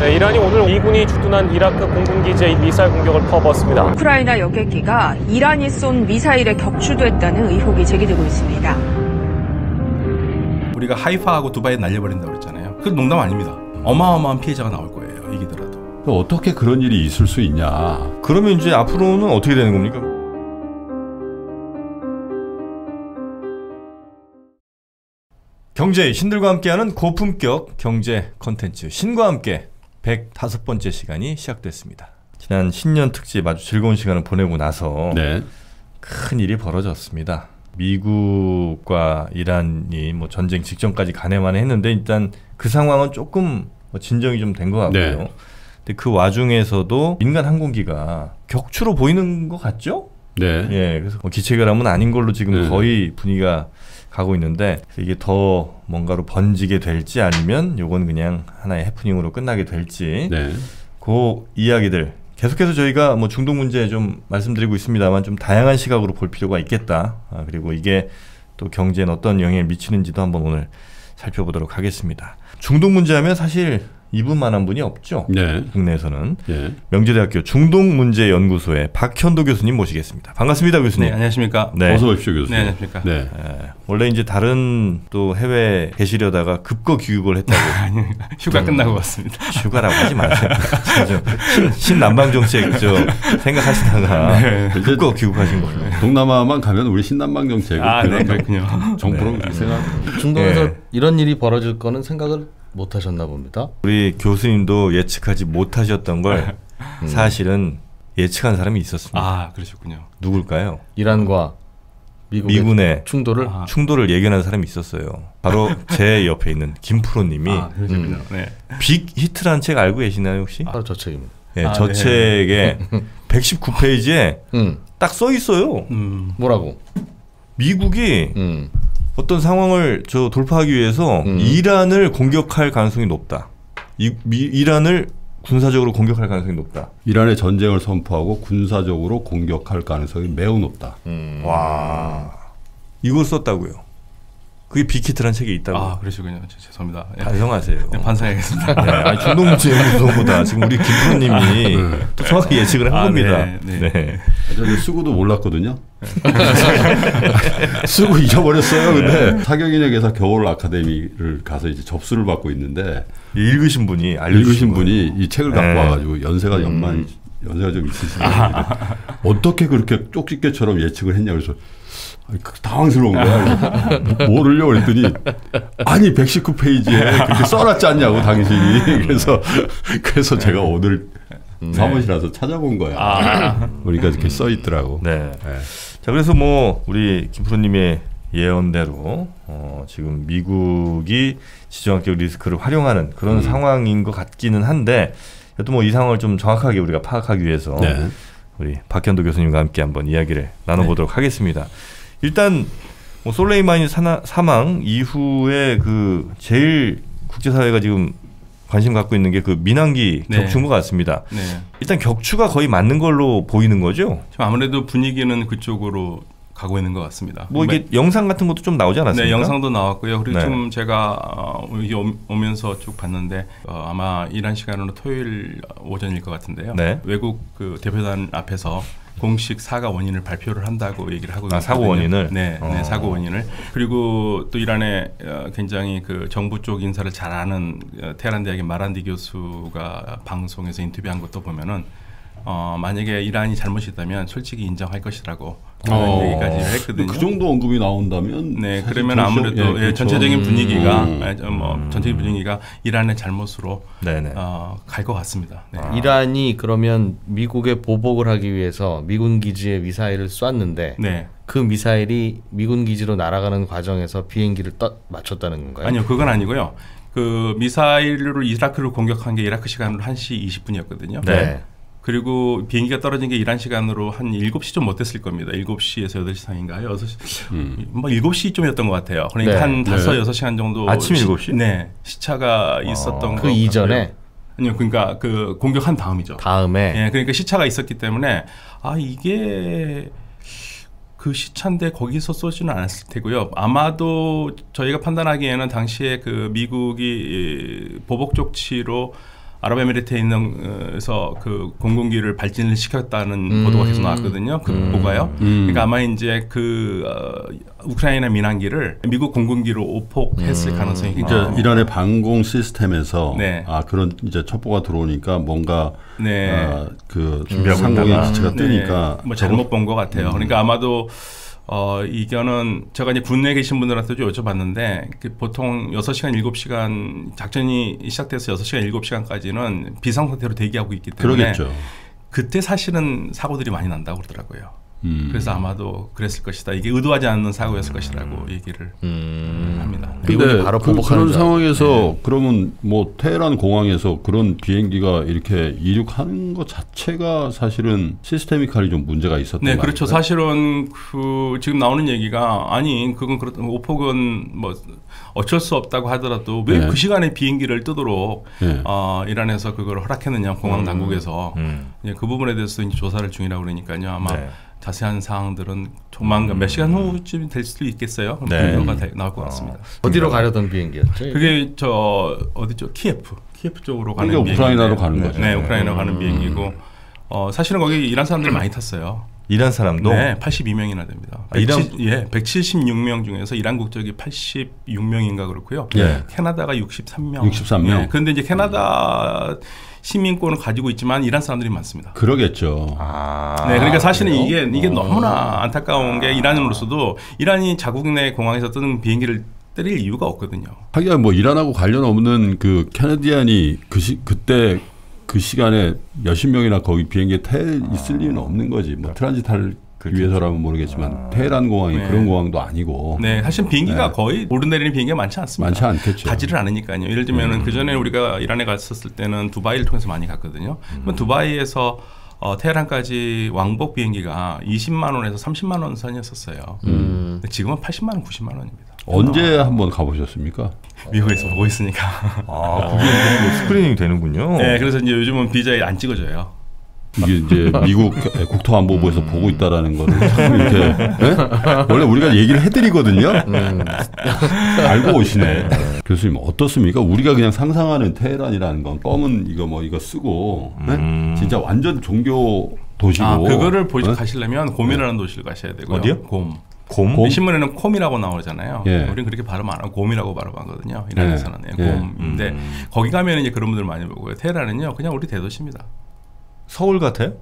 네, 이란이 오늘 미군이 주둔한 이라크 공군기지에 미사일 공격을 퍼부었습니다. 우크라이나 여객기가 이란이 쏜 미사일에 격추됐다는 의혹이 제기되고 있습니다. 우리가 하이파하고 두바이 날려버린다고 그랬잖아요. 그 농담 아닙니다. 어마어마한 피해자가 나올 거예요. 이기더라도. 어떻게 그런 일이 있을 수 있냐. 그러면 이제 앞으로는 어떻게 되는 겁니까? 경제 신들과 함께하는 고품격 경제 컨텐츠 신과 함께 105번째 시간이 시작됐습니다. 지난 신년 특집 아주 즐거운 시간을 보내고 나서 네. 큰 일이 벌어졌습니다. 미국과 이란이 뭐 전쟁 직전까지 가네만 했는데 일단 그 상황은 조금 뭐 진정이 좀 된 것 같고요. 네. 근데 그 와중에서도 민간 항공기가 격추로 보이는 것 같죠? 네. 예, 그래서 뭐 기체 결함은 아닌 걸로 지금 네. 거의 분위기가 가고 있는데 이게 더 뭔가로 번지게 될지 아니면 요건 그냥 하나의 해프닝으로 끝나게 될지 네. 그 이야기들 계속해서 저희가 뭐 중동 문제 좀 말씀드리고 있습니다만 좀 다양한 시각으로 볼 필요가 있겠다. 아, 그리고 이게 또 경제에 어떤 영향을 미치는지도 한번 오늘 살펴보도록 하겠습니다. 중동 문제하면 사실 이분만한 분이 없죠. 네. 국내에서는 네. 명지대학교 중동문제연구소의 박현도 교수님 모시겠습니다. 반갑습니다, 교수님. 네, 안녕하십니까? 네. 어서 오십시오, 교수님. 네, 안녕하십니까? 네. 예, 원래 이제 다른 또 해외 계시려다가 급거 교육을 했다고 휴가 끝나고 왔습니다. 휴가라고 하지 마세요. 신, 신남방 정책 저 생각하시다가 네. 급거 교육하신 거예요. 동남아만 가면 우리 신남방 정책을 아, 네, 그렇군요. 정부로 네. 생각. 중동에서 예. 이런 일이 벌어질 거는 생각을 못 하셨나 봅니다. 우리 교수님도 예측하지 못하셨던 걸 사실은 예측한 사람이 있었습니다. 아, 그러셨군요. 누굴까요? 이란과 미국의 미군의 충돌을 아. 충돌을 예견한 사람이 있었어요. 바로 제 옆에 있는 김프로님이 아, 그러셨군요. 네. 빅 히트라는 책 알고 계시나요 혹시? 바로 저 책입니다. 예, 아, 저 네. 책에 119페이지에 음, 딱써 있어요. 음. 뭐라고? 미국이 음, 어떤 상황을 저 돌파하기 위해서 음. 이란을 공격할 가능성이 높다. 이, 미, 이란을 군사적으로 공격할 가능성이 높다. 이란의 전쟁을 선포하고 군사적으로 공격할 가능성이 매우 높다. 음. 와, 이걸 썼다고요. 그게 빅히트라는 책에 있다고. 아, 그러시군요. 저- 죄송합니다. 예. 반성하세요. 네, 반성하겠습니다. 네, 아니, 중동 문제연구소보다 지금 우리 김프로님이 또 정확히 예측을 한 아, 겁니다. 네, 네. 네. 저는 쓰고도 몰랐거든요. 쓰고 잊어버렸어요. 근데 사경인에게서 겨울 아카데미를 가서 이제 접수를 받고 있는데 읽으신 분이 알려주신 읽으신 거예요. 분이 이 책을 갖고 네. 와가지고 연세가 연만 연세가 좀 있으신 분인데 어떻게 그렇게 쪽집게처럼 예측을 했냐 그래서 당황스러운 거야. 뭐를요? 그랬더니 아니 119페이지에 그렇게 써놨지 않냐고 당신이 그래서 그래서 제가 오늘 사무실 와서 찾아본 거야. 아, 우리가 이렇게 써 있더라고. 네. 네. 자 그래서 뭐 우리 김프로님의 예언대로 어, 지금 미국이 지정학적 리스크를 활용하는 그런 음. 상황인 것 같기는 한데 또 뭐 이 상황을 좀 정확하게 우리가 파악하기 위해서 네. 우리 박현도 교수님과 함께 한번 이야기를 나눠보도록 하겠습니다. 일단 뭐 솔레이마니 사나, 사망 이후에 그 제일 국제사회가 지금 관심 갖고 있는 게 그 민항기 네. 격추인 것 같습니다. 네. 일단 격추가 거의 맞는 걸로 보이는 거죠. 아무래도 분위기는 그쪽으로 가고 있는 것 같습니다. 뭐 이게 영상 같은 것도 좀 나오지 않았습니까? 네, 영상도 나왔고요. 그리고 네. 지금 제가 어, 여기 오- 오면서 쭉 봤는데 어, 아마 이란 시간으로 토요일 오전일 것 같은데요. 네. 외국 그 대표단 앞에서 공식 사과 원인을 발표를 한다고 얘기를 하고 아. 사고 원인을? 네, 어. 네, 사고 원인을 그리고 또 이란의 어, 굉장히 그 정부 쪽 인사를 잘 아는 어, 테헤란 대학의 마란디 교수가 방송에서 인터뷰한 것도 보면은 어, 만약에 이란이 잘못이 있다면 솔직히 인정할 것이라고 어. 얘기까지 했거든요. 그 정도 언급이 나온다면 네, 그러면 아무래도 예, 예, 그렇죠. 전체적인 분위기가 음. 예, 좀 뭐, 전체적인 분위기가 이란의 잘못으로 네네. 어, 갈 것 같습니다. 네. 아. 이란이 그러면 미국에 보복을 하기 위해서 미군 기지에 미사일을 쐈는데 네. 그 미사일이 미군 기지로 날아가는 과정에서 비행기를 떠 맞췄다는 건가요? 아니요, 그건 아니고요. 그 미사일로 이라크를 공격한 게 이라크 시간으로 1시 20분이었거든요. 네. 그리고 비행기가 떨어진 게 이란 시간으로 한 7시 좀 못 됐을 겁니다. 7시에서 8시 사이인가요? 6시. 음. 뭐 7시쯤이었던 것 같아요. 그러니까 네. 한 네. 5, 6시간 정도 아침 시- 7시? 네. 시차가 있었던 그것 이전에. 아니요. 그러니까 그 공격한 다음이죠. 다음에 예, 그러니까 시차가 있었기 때문에 아 이게 그 시차인데 거기서 쏘지는 않았을 테고요. 아마도 저희가 판단하기에는 당시에 그 미국이 이 보복 조치로 아랍에미리트에 있는에서 그 공군기를 발진을 시켰다는 음. 보도가 계속 나왔거든요. 그 음. 보가요. 음. 그러니까 아마 이제 그 어, 우크라이나 민항기를 미국 공군기로 오폭했을 음. 가능성이 이제 굉장히 이란의 방공 시스템에서 네. 아 그런 이제 첩보가 들어오니까 뭔가 네. 아, 그 준비하고 상공의. 기체가 뜨니까 네, 뭐 잘못 본 것 같아요. 음. 그러니까 아마도 어, 이견은 제가 이제 군내에 계신 분들한테도 여쭤봤는데 그 보통 6시간, 7시간 작전이 시작돼서 6시간, 7시간까지는 비상 상태로 대기하고 있기 때문에 그러겠죠. 그때 사실은 사고들이 많이 난다고 그러더라고요. 음. 그래서 아마도 그랬을 것이다. 이게 의도하지 않는 사고였을 것이라고 얘기를 음. 합니다. 근데 바로 그, 보복하는 그런 상황에서 네. 그러면 뭐 테헤란 공항에서 그런 비행기가 이렇게 이륙하는 것 자체가 사실은 systemically 좀 문제가 있었던 네, 거 그렇죠. 사실은 그 지금 나오는 얘기가 아니 그건 그렇다. 오폭은 뭐 어쩔 수 없다고 하더라도 왜그 네. 시간에 비행기를 뜨도록 네. 어, 이란에서 그걸 허락했느냐 공항 당국에서 음. 예, 그 부분에 대해서 이제 조사를 중이라고 그러니까요. 아마 네. 자세한 사항들은 조만간 몇 시간 후쯤 될 수도 있겠어요. 네. 결과가 다- 나올 것 같습니다. 어 디로 가려던 비행기였죠? 그게 저 어디죠? 키예프. 키예프 쪽으로 가는 그러니까 우크라이나로 비행기인데, 가는 네, 거죠. 네, 우크라이나로 음. 가는 비행기고 어, 사실은 거기 이란 사람들이 많이 탔어요. 이란 사람도 네, 82명이나 됩니다. 아, 이란- 170, 예, 176명 중에서 이란 국적이 86명인가 그렇고요. 예. 캐나다가 63명. 63 명. 네, 그런데 이제 캐나다 시민권을 가지고 있지만 이란 사람들이 많습니다. 그러겠죠. 아, 네, 그러니까 사실은 그래요? 이게 이게 어. 너무나 안타까운 게 이란으로서도 이란이 자국 내 공항에서 뜨는 비행기를 때릴 이유가 없거든요. 하기야 뭐 이란하고 관련 없는 그 캐네디안이 그 시, 그때 그 시간에 몇십 명이나 거기 비행기에 태 있을 리는 없는 거지. 뭐 트란짓 할 그렇겠죠. 위해서라면 모르겠지만 테헤란 공항이 네. 그런 공항도 아니고 네, 사실 비행기가 네. 거의 오르내리는 비행기가 많지 않습니다. 많지 않겠죠. 가지를 않으니까요. 예를 들면은 그 전에 우리가 이란에 갔었을 때는 두바이를 통해서 많이 갔거든요. 그럼 두바이에서 어, 테헤란까지 왕복 비행기가 20만 원에서 30만 원 선이었었어요. 음. 지금은 80만 원, 90만 원입니다. 언제 한번 가보셨습니까? 미국에서 보고 있으니까. 아, 그게 뭐 스크리닝 되는군요. 네, 그래서 이제 요즘은 비자에 안 찍어줘요. 이게 이제 미국 국토안보부에서 보고 있다라는 거를 참 이렇게 예? 원래 우리가 얘기를 해드리거든요. 음. 알고 오시네. 교수님 어떻습니까? 우리가 그냥 상상하는 테헤란이라는 건 검은 이거 뭐 이거 쓰고 예? 음. 진짜 완전 종교 도시고. 아, 그거를 보시 예? 가시려면 곰이라는 도시를 가셔야 되고요. 어디요? 곰. 곰? 곰? 신문에는 콤이라고 나오잖아요. 예. 우리는 그렇게 발음 안 하고 곰이라고 발음하거든요. 이란에서는 예. 예. 곰인데 음. 거기 가면 이제 그런 분들 많이 보고요. 테헤란은요, 그냥 우리 대도시입니다. 서울 같아요?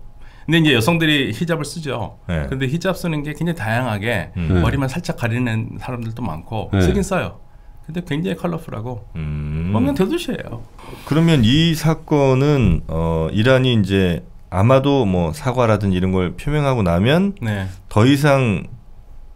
근데 이제 여성들이 히잡을 쓰죠. 네. 근데 히잡 쓰는 게 굉장히 다양하게 음. 네. 머리만 살짝 가리는 사람들도 많고 네. 쓰긴 써요. 근데 굉장히 컬러풀하고 음. 뭐 그냥 대도시예요. 그러면 이 사건은 어, 이란이 이제 아마도 뭐 사과라든 이런 걸 표명하고 나면 네. 더 이상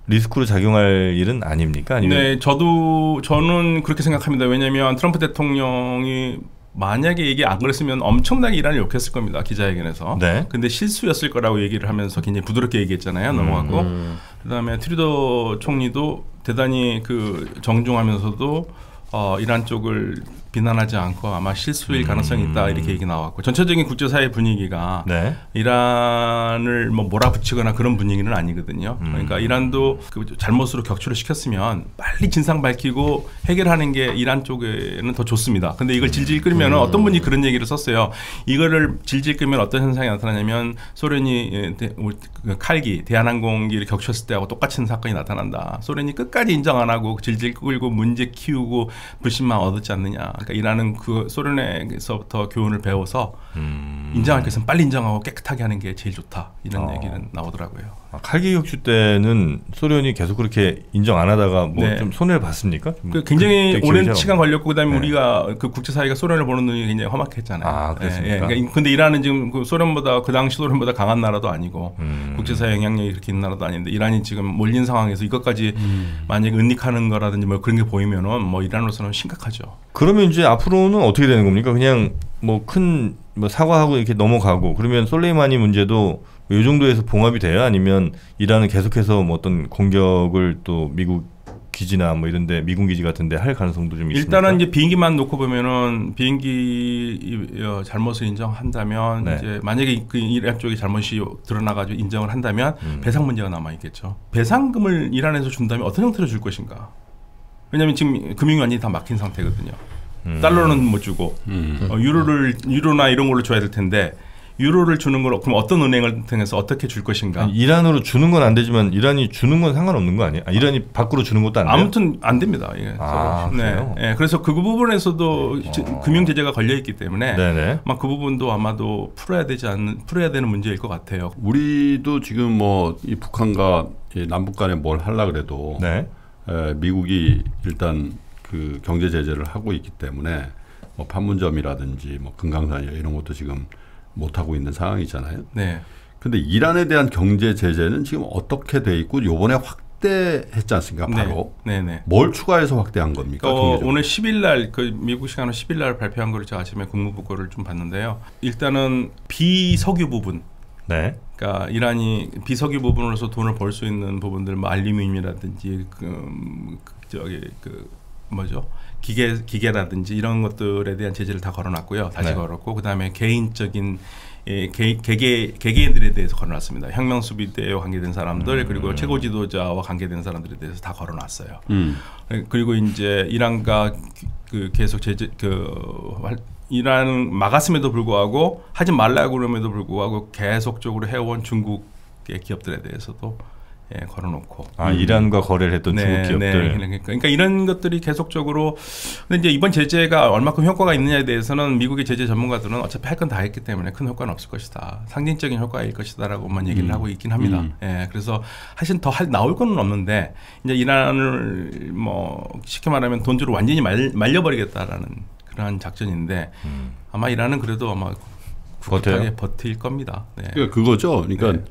리스크로 작용할 일은 아닙니까? 아니면 네, 저도 저는 그렇게 생각합니다. 왜냐하면 트럼프 대통령이 만약에 이게 안 그랬으면 엄청나게 이란을 욕했을 겁니다 기자회견에서. 네. 근데 실수였을 거라고 얘기를 하면서 굉장히 부드럽게 얘기했잖아요. 넘어가고. 음. 그다음에 트루도 총리도 대단히 그 정중하면서도 어, 이란 쪽을 비난하지 않고 아마 실수일 가능성이 있다 이렇게 얘기 나왔고 전체적인 국제사회 분위기가 네. 이란을 뭐 몰아붙이거나 그런 분위기는 아니거든요. 음. 그러니까 이란도 그 잘못으로 격추를 시켰으면 빨리 진상 밝히고 해결하는 게 이란 쪽에는 더 좋습니다. 근데 이걸 질질 끌면 은 음. 어떤 분이 그런 얘기를 썼어요. 이거를 질질 끌면 어떤 현상이 나타나냐면 소련이 예, 대- 그 칼기 대한항공기를 격추했을 때하고 똑같은 사건이 나타난다. 소련이 끝까지 인정 안 하고 질질 끌고 문제 키우고 불신만 얻었지 않느냐. 그러니까 이란은 그 소련에서부터 교훈을 배워서 음. 인정할 것은 빨리 인정하고 깨끗하게 하는 게 제일 좋다 이런 어. 얘기는 나오더라고요. 아, 칼기 격추 때는 소련이 계속 그렇게 인정 안 하다가 뭐 네. 좀 손해를 봤습니까? 좀그 굉장히 그때 오랜 시간 걸렸고 그다음에 네. 우리가 그 국제 사회가 소련을 보는 눈이 굉장히 험악했잖아요. 아, 그렇습니까? 예, 예. 그러니까 근데 이란은 지금 그 소련보다 그 당시 소련보다 강한 나라도 아니고 음. 국제 사회 영향력이 그렇게 있는 나라도 아닌데 이란이 지금 몰린 상황에서 이것까지 음. 만약에 은닉하는 거라든지 뭐 그런 게 보이면은 뭐 이란으로서는 심각하죠. 그러면 이제 앞으로는 어떻게 되는 겁니까? 그냥 뭐 큰뭐 사과하고 이렇게 넘어가고 그러면 솔레이마니 문제도 이 정도에서 봉합이 돼요? 아니면 이란은 계속해서 뭐 어떤 공격을 또 미국 기지나 뭐 이런데 미군 기지 같은데 할 가능성도 좀 있습니까? 일단은 이제 비행기만 놓고 보면은 비행기 이- 어, 잘못을 인정한다면 네. 이제 만약에 그 이란 쪽이 잘못이 드러나가지고 인정을 한다면 음. 배상 문제가 남아 있겠죠. 배상금을 이란에서 준다면 어떤 형태로 줄 것인가? 왜냐하면 지금 완전히 다 막힌 상태거든요. 음. 달러는 못 주고 음. 어, 유로를 유로나 이런 걸로 줘야 될 텐데 유로를 주는 걸 그럼 어떤 은행을 통해서 어떻게 줄 것인가? 아니, 이란으로 주는 건 안 되지만 이란이 주는 건 상관없는 거 아니에요? 아, 이란이 밖으로 주는 것도 안 돼요? 아무튼 안 됩니다. 이게. 아, 네. 그래요? 네. 그래서 그 부분에서도 지- 금융 제재가 걸려 있기 때문에 네네. 아마 그 부분도 아마도 풀어야 되지 않는 풀어야 되는 문제일 것 같아요. 우리도 지금 뭐 이 북한과 이 남북 간에 뭘 하려 그래도 네. 에, 미국이 일단 그 경제 제재를 하고 있기 때문에 뭐 판문점이라든지 뭐 금강산이나 이런 것도 지금 못 하고 있는 상황이잖아요. 네. 근데 이란에 대한 경제 제재는 지금 어떻게 돼 있고 요번에 확대했지 않습니까? 바로 네, 네. 뭘 추가해서 확대한 겁니까? 어? 오늘 10일 날 그 미국 시간으로 10일 날 발표한 거를 제가 아침에 국무부 거를 좀 봤는데요. 일단은 비석유 부분 네. 그러니까 이란이 비석유 부분으로서 돈을 벌 수 있는 부분들, 뭐 알루미늄이라든지 그, 음, 그 저기 그 뭐죠 기계 기계라든지 이런 것들에 대한 제재를 다 걸어놨고요. 다시 네. 걸었고 그 다음에 개인적인 예, 개, 개개 개개인들에 대해서 걸어놨습니다. 혁명 수비대와 관계된 사람들 그리고 최고 지도자와 관계된 사람들에 대해서 다 걸어놨어요. 음. 예, 그리고 이제 이란과 그 계속 제재 그 활- 이란 막았음에도 불구하고 하지 말라고 그럼에도 불구하고 계속적으로 해온 중국의 기업들에 대해서도 예, 걸어놓고 아 이란과 거래를 했던 중국 기업들. 그러니까, 그러니까 이런 것들이 계속적으로 근데 이제 이번 제재가 얼마큼 효과가 있느냐에 대해서는 미국의 제재 전문가들은 어차피 할 건 다 했기 때문에 큰 효과는 없을 것이다. 상징적인 효과일 것이다라고만 얘기를 음. 하고 있긴 합니다. 음. 예, 그래서 사실 더 할, 나올 건 없는데 이제 이란을 뭐 쉽게 말하면 돈주로 완전히 말, 말려버리겠다라는 그러한 작전인데 음. 아마 이란은 그래도 아마 굳건하게 버틸 겁니다. 네. 그러니까 그거죠. 그러니까 네.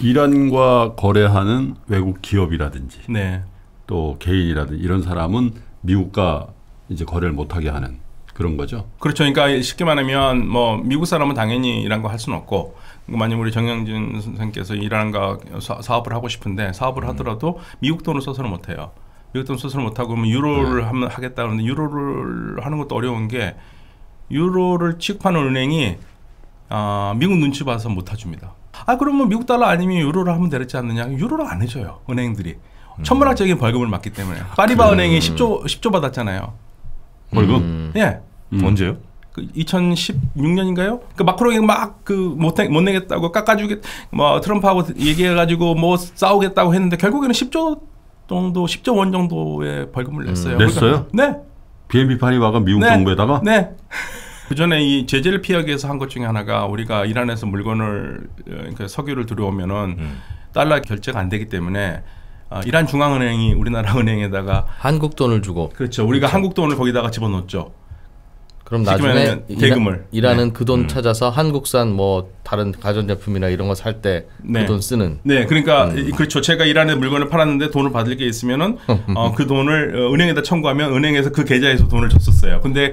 이란과 거래하는 외국 기업이라든지 네. 또 개인이라든지 이런 사람은 미국과 이제 거래를 못하게 하는 그런 거죠. 그렇죠. 그러니까 쉽게 말하면 뭐 미국 사람은 당연히 이란과 할 수는 없고 만약 우리 정영진 선생님께서 이란과 사, 사업을 하고 싶은데 사업을 하더라도 미국 돈을 써서는 못 해요. 미국 돈 써서는 못 하고 그러면 유로를 하면 하겠다 그러는데 유로를 하는 것도 어려운 게 유로를 취급하는 은행이 아, 미국 눈치 봐서 못 해줍니다. 아 그러면 미국 달러 아니면 유로를 하면 되지 않느냐? 유로를 안 해줘요 은행들이 천문학적인 벌금을 맞기 때문에 파리바 은행이 10조 10조 받았잖아요. 벌금? 음. 예. 음. 언제요? 그 2016년인가요? 그 마크롱이 막그못 못 내겠다고 깎아주겠 뭐 트럼프하고 얘기해가지고 뭐 싸우겠다고 했는데 결국에는 10조 정도 10조 원 정도의 벌금을 냈어요. 음, 냈어요? 그러니까, BNP 파리바가 미국 네. 정부에다가 네. 네. 그 전에 이 제재를 피하기 위해서 한 것 중에 하나가 우리가 이란에서 물건을 어, 그러니까 석유를 들여오면은 음. 달러 결제가 안 되기 때문에 어, 이란 중앙은행이 우리나라 은행에다가 한국 돈을 주고 그렇죠. 우리가 한국 돈을 거기다가 집어넣었죠. 그럼 나중에 대금을. 이란, 은 네. 그돈 찾아서 한국산 뭐 다른 가전제품이나 이런 거 살 때그 네. 돈 쓰는 네, 그러니까 음. 이- 그렇죠. 제가 이란에 물건을 팔았는데 돈을 받을 게 있으면은 어, 그 돈을 어, 은행에다 청구하면 은행에서 그 계좌에서 돈을 줬었어요. 근데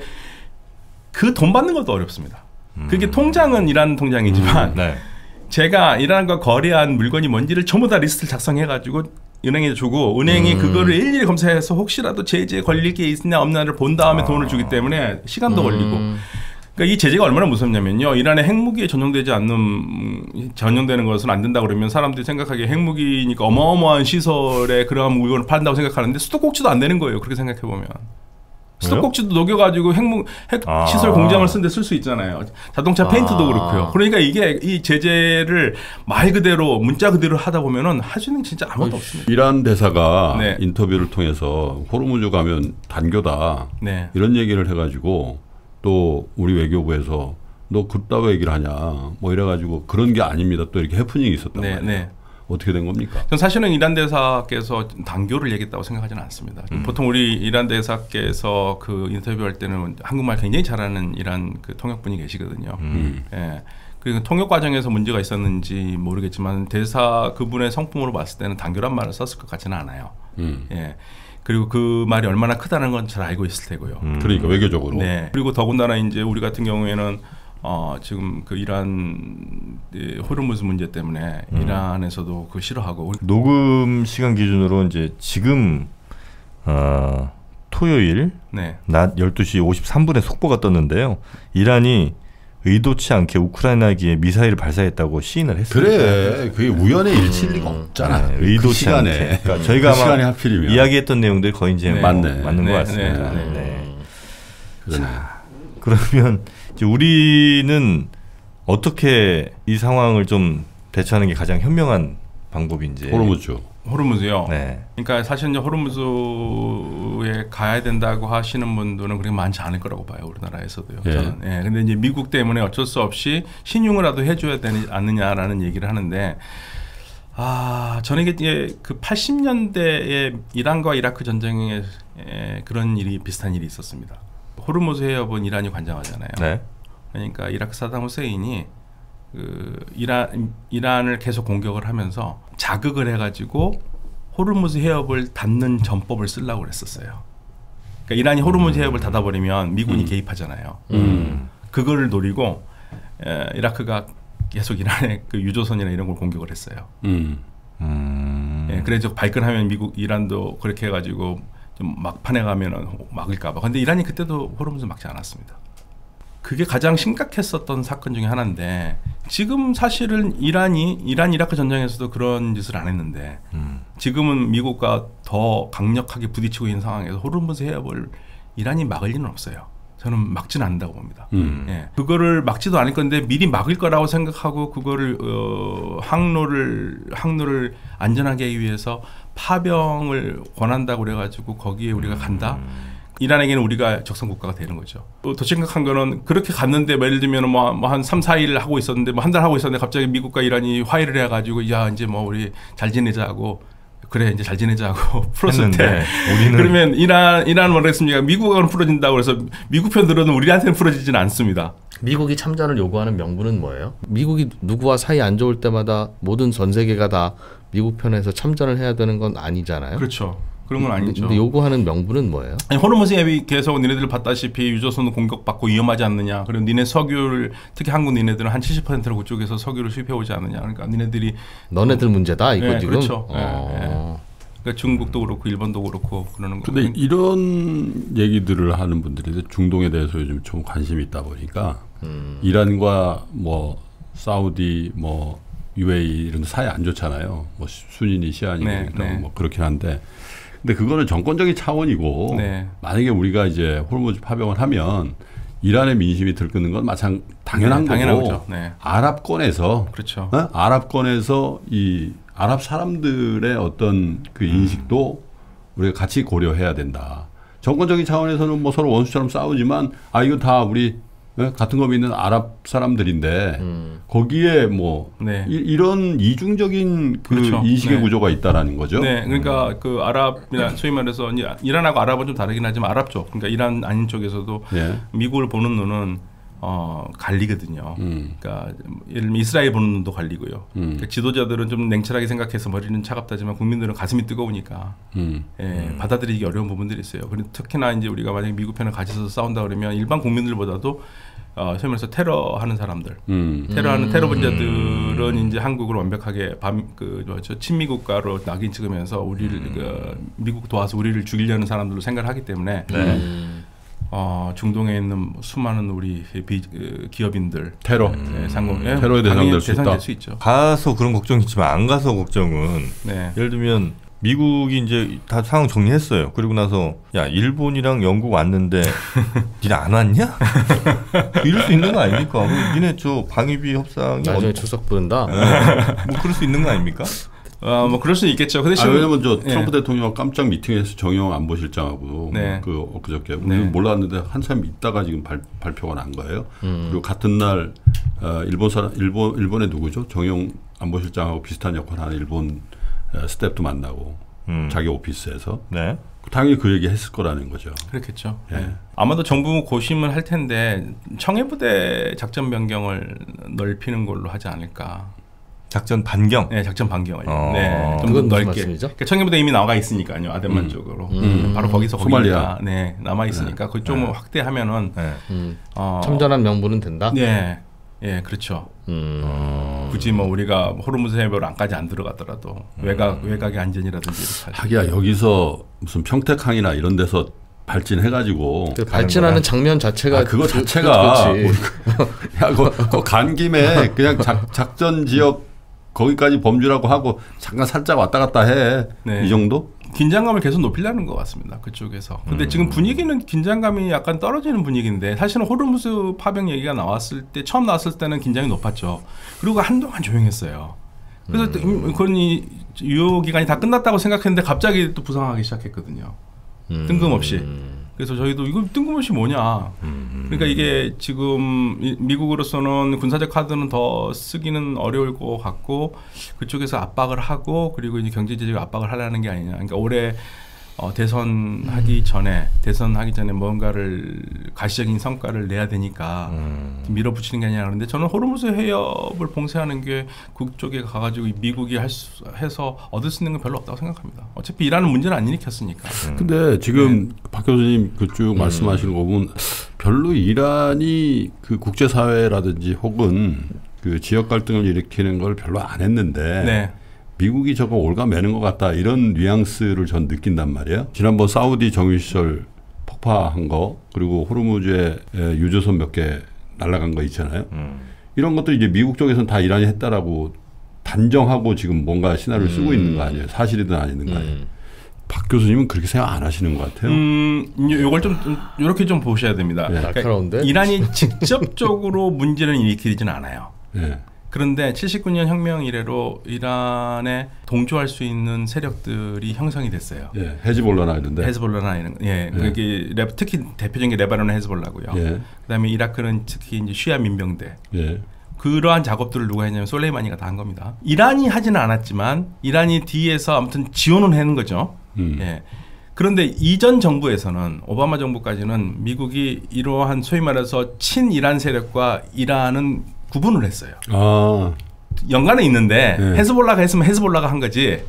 그 돈 받는 것도 어렵습니다. 그게 통장은 이란 통장이지만 네. 제가 이란과 거래한 물건이 뭔지를 전부 다 리스트를 작성해가지고 은행에 주고 은행이 그거를 일일이 검사해서 혹시라도 제재 걸릴 게 있느냐 없느냐를 본 다음에 돈을 주기 때문에 시간도 걸리고 그러니까 이 제재가 얼마나 무섭냐면요. 이란에 핵무기에 전용되지 않는 음, 전용되는 것은 안 된다 그러면 사람들이 생각하기에 핵무기니까 어마어마한 시설에 그러한 물건을 판다고 생각하는데 수도 꼭지도 안 되는 거예요. 그렇게 생각해 보면. 수도꼭지도 녹여가지고 핵무 핵 아. 시설 공장을 쓴데쓸 수 있잖아요. 자동차 페인트도 아. 그렇고요. 그러니까 이게 이 제재를 말 그대로 문자 그대로 하다 보면은 게 진짜 아무것도 없습니다. 이란 대사가 네. 인터뷰를 통해서 호르무즈 가면 단교다 네. 이런 얘기를 해가지고 또 우리 외교부에서 너 그따위 얘기를 하냐 뭐 이래가지고 그런 게 아닙니다 또 이렇게 해프닝이 있었단 네, 말이에요. 네. 어떻게 된 겁니까? 전 사실은 이란 대사께서 단교를 얘기했다고 생각하지는 않습니다. 보통 우리 이란 대사께서 그 인터뷰할 때는 한국말 굉장히 잘하는 이란 그 통역분이 계시거든요. 음. 예. 그리고 통역 과정에서 문제가 있었는지 모르겠지만 대사 그분의 성품으로 봤을 때는 단교란 말을 썼을 것 같지는 않아요. 음. 예. 그리고 그 말이 얼마나 크다는 건 잘 알고 있을 테고요. 음. 그러니까 외교적으로 네. 그리고 더군다나 이제 우리 같은 경우에는 어 지금 그 이란 이 호르무즈 문제 때문에 이란에서도 그 싫어하고 녹음 시간 기준으로 이제 지금 어, 토요일 네. 낮 12시 53분에 속보가 떴는데요. 이란이 의도치 않게 우크라이나기에 미사일을 발사했다고 시인을 했습니다. 그래 그게 우연의 일치일 리가 없잖아. 네, 그 의도치 시간에 않게. 그러니까 저희가 그 시간에 아마 하필이면 이야기했던 내용들이 거의 이제 네. 뭐 맞네. 맞는 네, 것 같습니다. 네, 네. 네. 그러네요. 그러면 우리는 어떻게 이 상황을 좀 대처하는 게 가장 현명한 방법인지. 호르무즈. 호르무즈요. 네. 그러니까 사실 이제 호르무즈에 가야 된다고 하시는 분들은 그렇게 많지 않을 거라고 봐요 우리나라에서도요. 예. 저는. 예. 근데 이제 미국 때문에 어쩔 수 없이 신용이라도 해줘야 되지 않느냐라는 얘기를 하는데 아 저는 이게 그 80년대에 이란과 이라크 전쟁에 에, 그런 일이 비슷한 일이 있었습니다. 호르무즈 해협은 이란이 관장하잖아요. 네. 그러니까 이라크 사담 후세인이 그 이란 이란을 계속 공격을 하면서 자극을 해가지고 호르무즈 해협을 닫는 전법을 쓰려고 그랬었어요. 그러니까 이란이 호르무즈 해협을 닫아버리면 미군이 개입하잖아요. 음. 그거를 노리고 에, 이라크가 계속 이란의 그 유조선이나 이런 걸 공격을 했어요. 음. 음. 예, 그래서 발끈하면 미국 이란도 그렇게 해가지고 좀 막판에 가면은 막을까봐. 근데 이란이 그때도 호르무즈 막지 않았습니다. 그게 가장 심각했었던 사건 중에 하나인데 지금 사실은 이란이 이란 이라크 전쟁에서도 그런 짓을 안 했는데 음. 지금은 미국과 더 강력하게 부딪히고 있는 상황에서 호르무즈 해협을 이란이 막을 리는 없어요. 저는 막지는 않는다고 봅니다. 음. 예, 그거를 막지도 않을 건데 미리 막을 거라고 생각하고 그거를 어, 항로를 항로를 안전하게 하기 위해서 파병을 권한다고 그래가지고 거기에 우리가 간다. 이란에게는 우리가 적성 국가가 되는 거죠. 또, 더 심각한 거는 그렇게 갔는데 뭐 예를 들면 뭐한 3, 4일 하고 있었는데 뭐 한 달 하고 있었는데 갑자기 미국과 이란이 화해를 해 가지고 야 이제 뭐 우리 잘 지내자고 그래 이제 잘 지내자고 풀었을 때 했는데 우리는 그러면 이란 이란은 뭐랬습니까? 미국은 풀어진다고 그래서 미국 편 들어도 우리한테는 풀어지지는 않습니다. 미국이 참전을 요구하는 명분은 뭐예요? 미국이 누구와 사이 안 좋을 때마다 모든 전 세계가 다 미국 편에서 참전을 해야 되는 건 아니잖아요. 그렇죠. 그런 건 아니죠. 근데 요구하는 명분은 뭐예요? 아니, 호르무즈 해협이 계속 니네들 봤다시피 유조선 공격받고 위험하지 않느냐. 그리고 니네 석유를 특히 한국 니네들은 한 70%를 그쪽에서 석유를 수입해 오지 않느냐. 그러니까 니네들이 너네들 문제다 이거 네, 지금. 그렇죠. 어. 그러니까 중국도 그렇고 일본도 그렇고 그러는 거. 근데 이런 얘기들을 하는 분들이 중동에 대해서 요즘 좀 관심이 있다 보니까 이란과 뭐 사우디 뭐 UAE 이런 데 사이 안 좋잖아요. 뭐 순위니 시아니 네, 네. 뭐 그렇긴 한데 근데 그거는 정권적인 차원이고 네. 만약에 우리가 이제 호르무즈 파병을 하면 이란의 민심이 들끓는 건 마찬 당연한 네, 거고 당연한 거죠. 네. 아랍권에서 그렇죠. 어? 아랍권에서 이 아랍 사람들의 어떤 그 인식도 우리가 같이 고려해야 된다. 정권적인 차원에서는 뭐 서로 원수처럼 싸우지만 아 이거 다 우리 어? 같은 거 믿는 아랍 사람들인데 음. 거기에 뭐 네. 이, 런 이중적인 그 그렇죠. 인식의 네. 구조가 있다라는 거죠. 네, 그러니까 그 아랍이나 소위 말해서 이란하고 아랍은 좀 다르긴 하지만 아랍 쪽, 그러니까 이란 아닌 쪽에서도 예. 미국을 보는 눈은 어 갈리거든요. 음. 그러니까 예를 들면 이스라엘 보는 눈도 갈리고요. 음. 그러니까 지도자들은 좀 냉철하게 생각해서 머리는 차갑다지만 국민들은 가슴이 뜨거우니까 음. 예, 받아들이기 어려운 부분들이 있어요. 그리고 특히나 이제 우리가 만약에 미국 편을 가지서 싸운다 그러면 일반 국민들보다도 어, 소위 말해서 테러하는 사람들, 음. 테러하는 테러 분자들은 이제 한국을 완벽하게 밤그저 친미 국가로 낙인 찍으면서 우리를 그 미국 도와서 우리를 죽이려는 사람들로 생각을 하기 때문에 음. 어, 중동에 있는 수많은 우리 비, 그 기업인들 테러. 예, 상공 예, 테러의 당연히 대상될 수 있다. 수 있죠. 가서 그런 걱정이 있지만 안 가서 걱정은 네. 예를 들면 미국이 이제 다 상황 정리했어요. 그리고 나서 야 일본이랑 영국 왔는데 니네 안 왔냐? 이럴 수 있는 거 아닙니까? 뭐 니네 저 방위비 협상이 나중에 어, 추석 부른다. 뭐 그럴 수 있는 거 아닙니까? 어, 뭐 그럴 수 있겠죠. 그 아, 왜냐면 저 예. 트럼프 대통령 깜짝 미팅에서 정영 안보실장하고 네. 그 엊그저께 네. 몰랐는데 한참 있다가 지금 발, 발표가 난 거예요. 음. 그리고 같은 날 어, 일본 사람 일본 일본의 누구죠? 정영 안보실장하고 비슷한 역할하는 일본 어, 스텝도 만나고 음. 자기 오피스에서 네. 당연히 그 얘기 했을 거라는 거죠. 그렇겠죠. 예. 예. 아마도 정부 고심을 할 텐데 청해부대 작전 변경을 넓히는 걸로 하지 않을까. 작전 반경. 네, 작전 반경을. 어. 네, 좀 그건 무슨 넓게. 말씀이죠? 그러니까 청해부대 이미 나가 있으니까요. 아덴만 음. 쪽으로. 음. 바로 거기서 소말리아. 거기가 네, 남아 있으니까 그좀 네. 확대하면은 네. 음. 어, 참전한 명분은 된다. 네. 예, 그렇죠. 음. 굳이 뭐 우리가 호르무즈 해협을 안까지 안 들어갔더라도 음. 외곽 외곽의 안전이라든지 하기야 여기서 무슨 평택항이나 이런 데서 발진해가지고 그 발진하는 거야? 장면 자체가 아, 그거 그- 자체가 그렇지. 야, 그거, 그거 간 김에 그냥 작, 작전 지역 거기까지 범주라고 하고 잠깐 살짝 왔다 갔다 해. 네. 이 정도? 긴장감을 계속 높이려는 것 같습니다. 그쪽에서. 근데 음. 지금 분위기는 긴장감이 약간 떨어지는 분위기인데 사실은 호르무즈 파병 얘기가 나왔을 때 처음 나왔을 때는 긴장이 높았죠. 그리고 한동안 조용했어요. 그래서 또 음, 그런 이 유효 기간이 다 끝났다고 생각했는데 갑자기 또 부상하기 시작했거든요. 음. 뜬금없이. 그래서 저희도 이거 뜬금없이 뭐냐. 그러니까 이게 지금 이- 미국으로서는 군사적 카드는 더 쓰기는 어려울 것 같고 그쪽에서 압박을 하고 그리고 이제 경제적으로 압박을 하려는 게 아니냐. 그러니까 올해 어, 대선 하기 전에 대선 하기 전에 뭔가를 가시적인 성과를 내야 되니까 밀어붙이는 게 아니라 그런데 저는 호르무즈 해협을 봉쇄하는 게 그쪽에 가가지고 미국이 할 수, 해서 얻을 수 있는 건 별로 없다고 생각합니다. 어차피 이라는 문제는 안 일으켰으니까. 근데 지금 네. 박 교수님 그쭉 말씀하시는 거 보면 별로 이란이 그 국제사회라든지 혹은 그 지역 갈등을 일으키는 걸 별로 안 했는데 네. 미국이 저거 올가 매는 것 같다 이런 뉘앙스를 전 느낀단 말이에요. 지난번 사우디 정유 시절 폭파한 거 그리고 호르무즈에 에, 유조선 몇 개 날아간 거 있잖아요. 음. 이런 것도 이제 미국 쪽에서는 다 이란이 했다라고 단정하고 지금 뭔가 시나리오를 쓰고 있는 거 아니에요. 사실이든 아니든 간에. 음. 박 교수님은 그렇게 생각 안 하시는 것 같아요. 음, 요- 요걸 좀 이렇게 좀 보셔야 됩니다. 네. 그러니까? 이란이 직접적으로 문제는 일으키지는 않아요. 예. 그런데 79년 혁명 이래로 이란에 동조할 수 있는 세력들이 형성이 됐어요. 예. 헤즈볼라나 이런데. 헤즈볼라나 이런 예, 네. 그게 레- 특히 대표적인 게 레바논의 헤즈볼라고요. 예. 그다음에 이라크는 특히 이제 시아 민병대 예. 그러한 작업들을 누가 했냐면 솔레이마니가 다 한 겁니다. 이란이 하지는 않았지만 이란이 뒤에서 아무튼 지원은 하는 거죠. 음. 예. 그런데 이전 정부에서는 오바마 정부까지는 미국이 이러한 소위 말해서 친이란 세력과 이란은 구분을 했어요. 아. 연관은 있는데 네. 헤즈볼라가 했으면 헤즈볼라가 한 거지.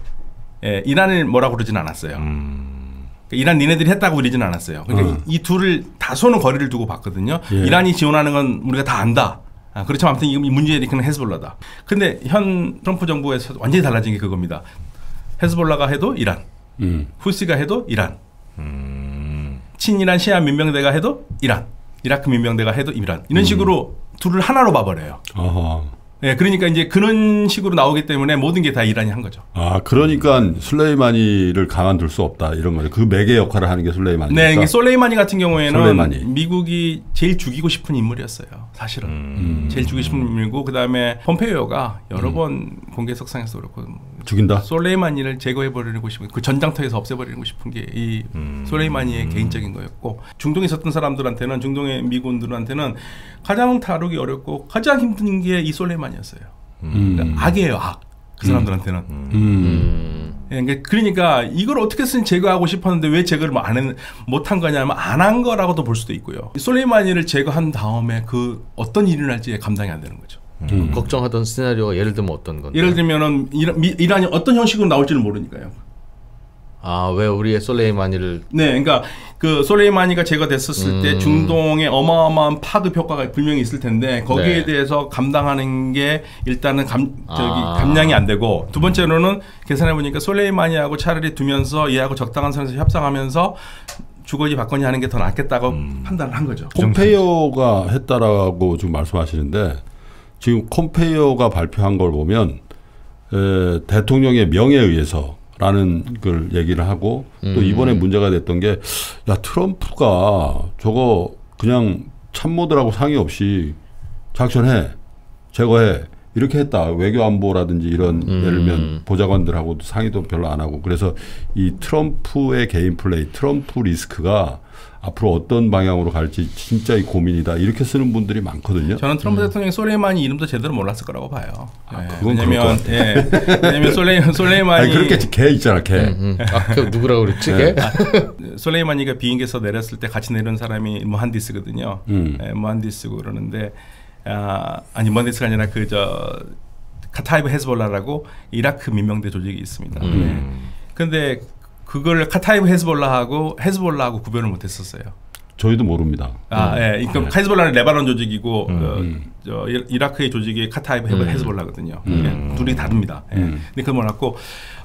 예, 이란을 뭐라고 그러진 않았어요. 음. 그러니까 이란 니네들이 했다고 그러진 않았어요. 그러니까 어. 이, 이 둘을 다소는 거리를 두고 봤거든요. 예. 이란이 지원하는 건 우리가 다 안다. 아, 그렇지만 아무튼 이 문제를 일으키는 헤즈볼라다. 근데 현 트럼프 정부에서 완전히 달라진 게 그겁니다. 헤즈볼라가 해도 이란, 음. 후시가 해도 이란, 음. 친이란 시아 민병대가 해도 이란, 이라크 민병대가 해도 이란. 음. 이런 식으로 둘을 하나로 봐버려요. 아하. 예, 그러니까 이제 그런 식으로 나오기 때문에 모든 게 다 이란이 한 거죠. 아, 그러니까 술레이마니를 가만둘 수 없다 이런 거죠. 그 매개 역할을 하는 게 술레이마니니까. 네, 이게 솔레이마니 같은 경우에는 솔레이마니. 미국이 제일 죽이고 싶은 인물이었어요. 사실은 음. 제일 죽이고 싶은 인물이고 그 다음에 폼페이오가 여러 번 공개 석상에서 그렇고 죽인다. 솔레이마니를 제거해 버리고 싶은 그 전장터에서 없애버리고 싶은 게이 음. 솔레이마니의 개인적인 거였고 중동에 있었던 사람들한테는 중동의 미군들한테는 가장 다루기 어렵고 가장 힘든 게 이 솔레이마니였어요. 음. 그러니까 악이에요, 악. 그 사람들한테는. 음. 음. 예, 그러니까, 그러니까 이걸 어떻게든 제거하고 싶었는데 왜 제거를 뭐안 했, 못한 거냐면 안 한 거라고도 볼 수도 있고요. 솔레이마니를 제거한 다음에 그 어떤 일이 날지 감당이 안 되는 거죠. 음. 걱정하던 시나리오가 예를 들면 어떤 건데? 예를 들면은 이란, 미- 이란 이 어떤 형식으로 나올지는 모르니까요. 아, 왜 우리의 솔레이마니를 네, 그러니까 그 솔레이마니가 제거됐었을 때 음. 중동에 어마어마한 파급 효과가 분명히 있을 텐데 거기에 네. 대해서 감당하는 게 일단은 감 저기 아. 감량이 안 되고 두 번째로는 계산해 보니까 솔레이마니하고 차라리 두면서 얘하고 적당한 선에서 협상하면서 주거지 받거니 하는 게 더 낫겠다고 판단을 한 거죠. 콤페이오가 했다라고 지금 말씀하시는데 지금 콤페이오가 발표한 걸 보면 에, 대통령의 명예에 의해서라는 걸 얘기를 하고 또 이번에 문제가 됐던 게 야 트럼프가 저거 그냥 참모들하고 상의 없이 작전해 제거해 이렇게 했다. 외교 안보라든지 이런 음. 예를 들면 보좌관들하고도 상의도 별로 안 하고. 그래서 이 트럼프의 개인 플레이 트럼프 리스크가 앞으로 어떤 방향으로 갈지 진짜 이 고민이다 이렇게 쓰는 분들이 많거든요. 저는 트럼프 대통령이 솔레이마니 이름도 제대로 몰랐을 거라고 봐요. 예, 음. 그건 왜냐면 그럴 예, 왜냐면 솔레 솔레이마니 아니 그렇게 개 있잖아 개. 음. 아, 그 누구라고 그랬지? 걔? 솔레이마니가 비행기에서 내렸을 때 같이 내려온 사람이 무한디스거든요. 음. 예, 무한디스고 그러는데 아, 아니 무한디스가 아니라 그 저 카타이브 헤즈볼라라고 이라크 민병대 조직이 있습니다. 음. 그런데 그걸 카타이브 헤즈볼라하고 헤즈볼라하고 구별을 못했었어요. 저희도 모릅니다. 아, 음. 예. 그러니까 헤즈볼라는 레바논 조직이고 음. 어, 음. 저 이- 이라크의 조직이 카타이브 헤- 헤즈볼라거든요. 음. 예, 둘이 다릅니다. 예. 음. 근데 그걸 몰랐고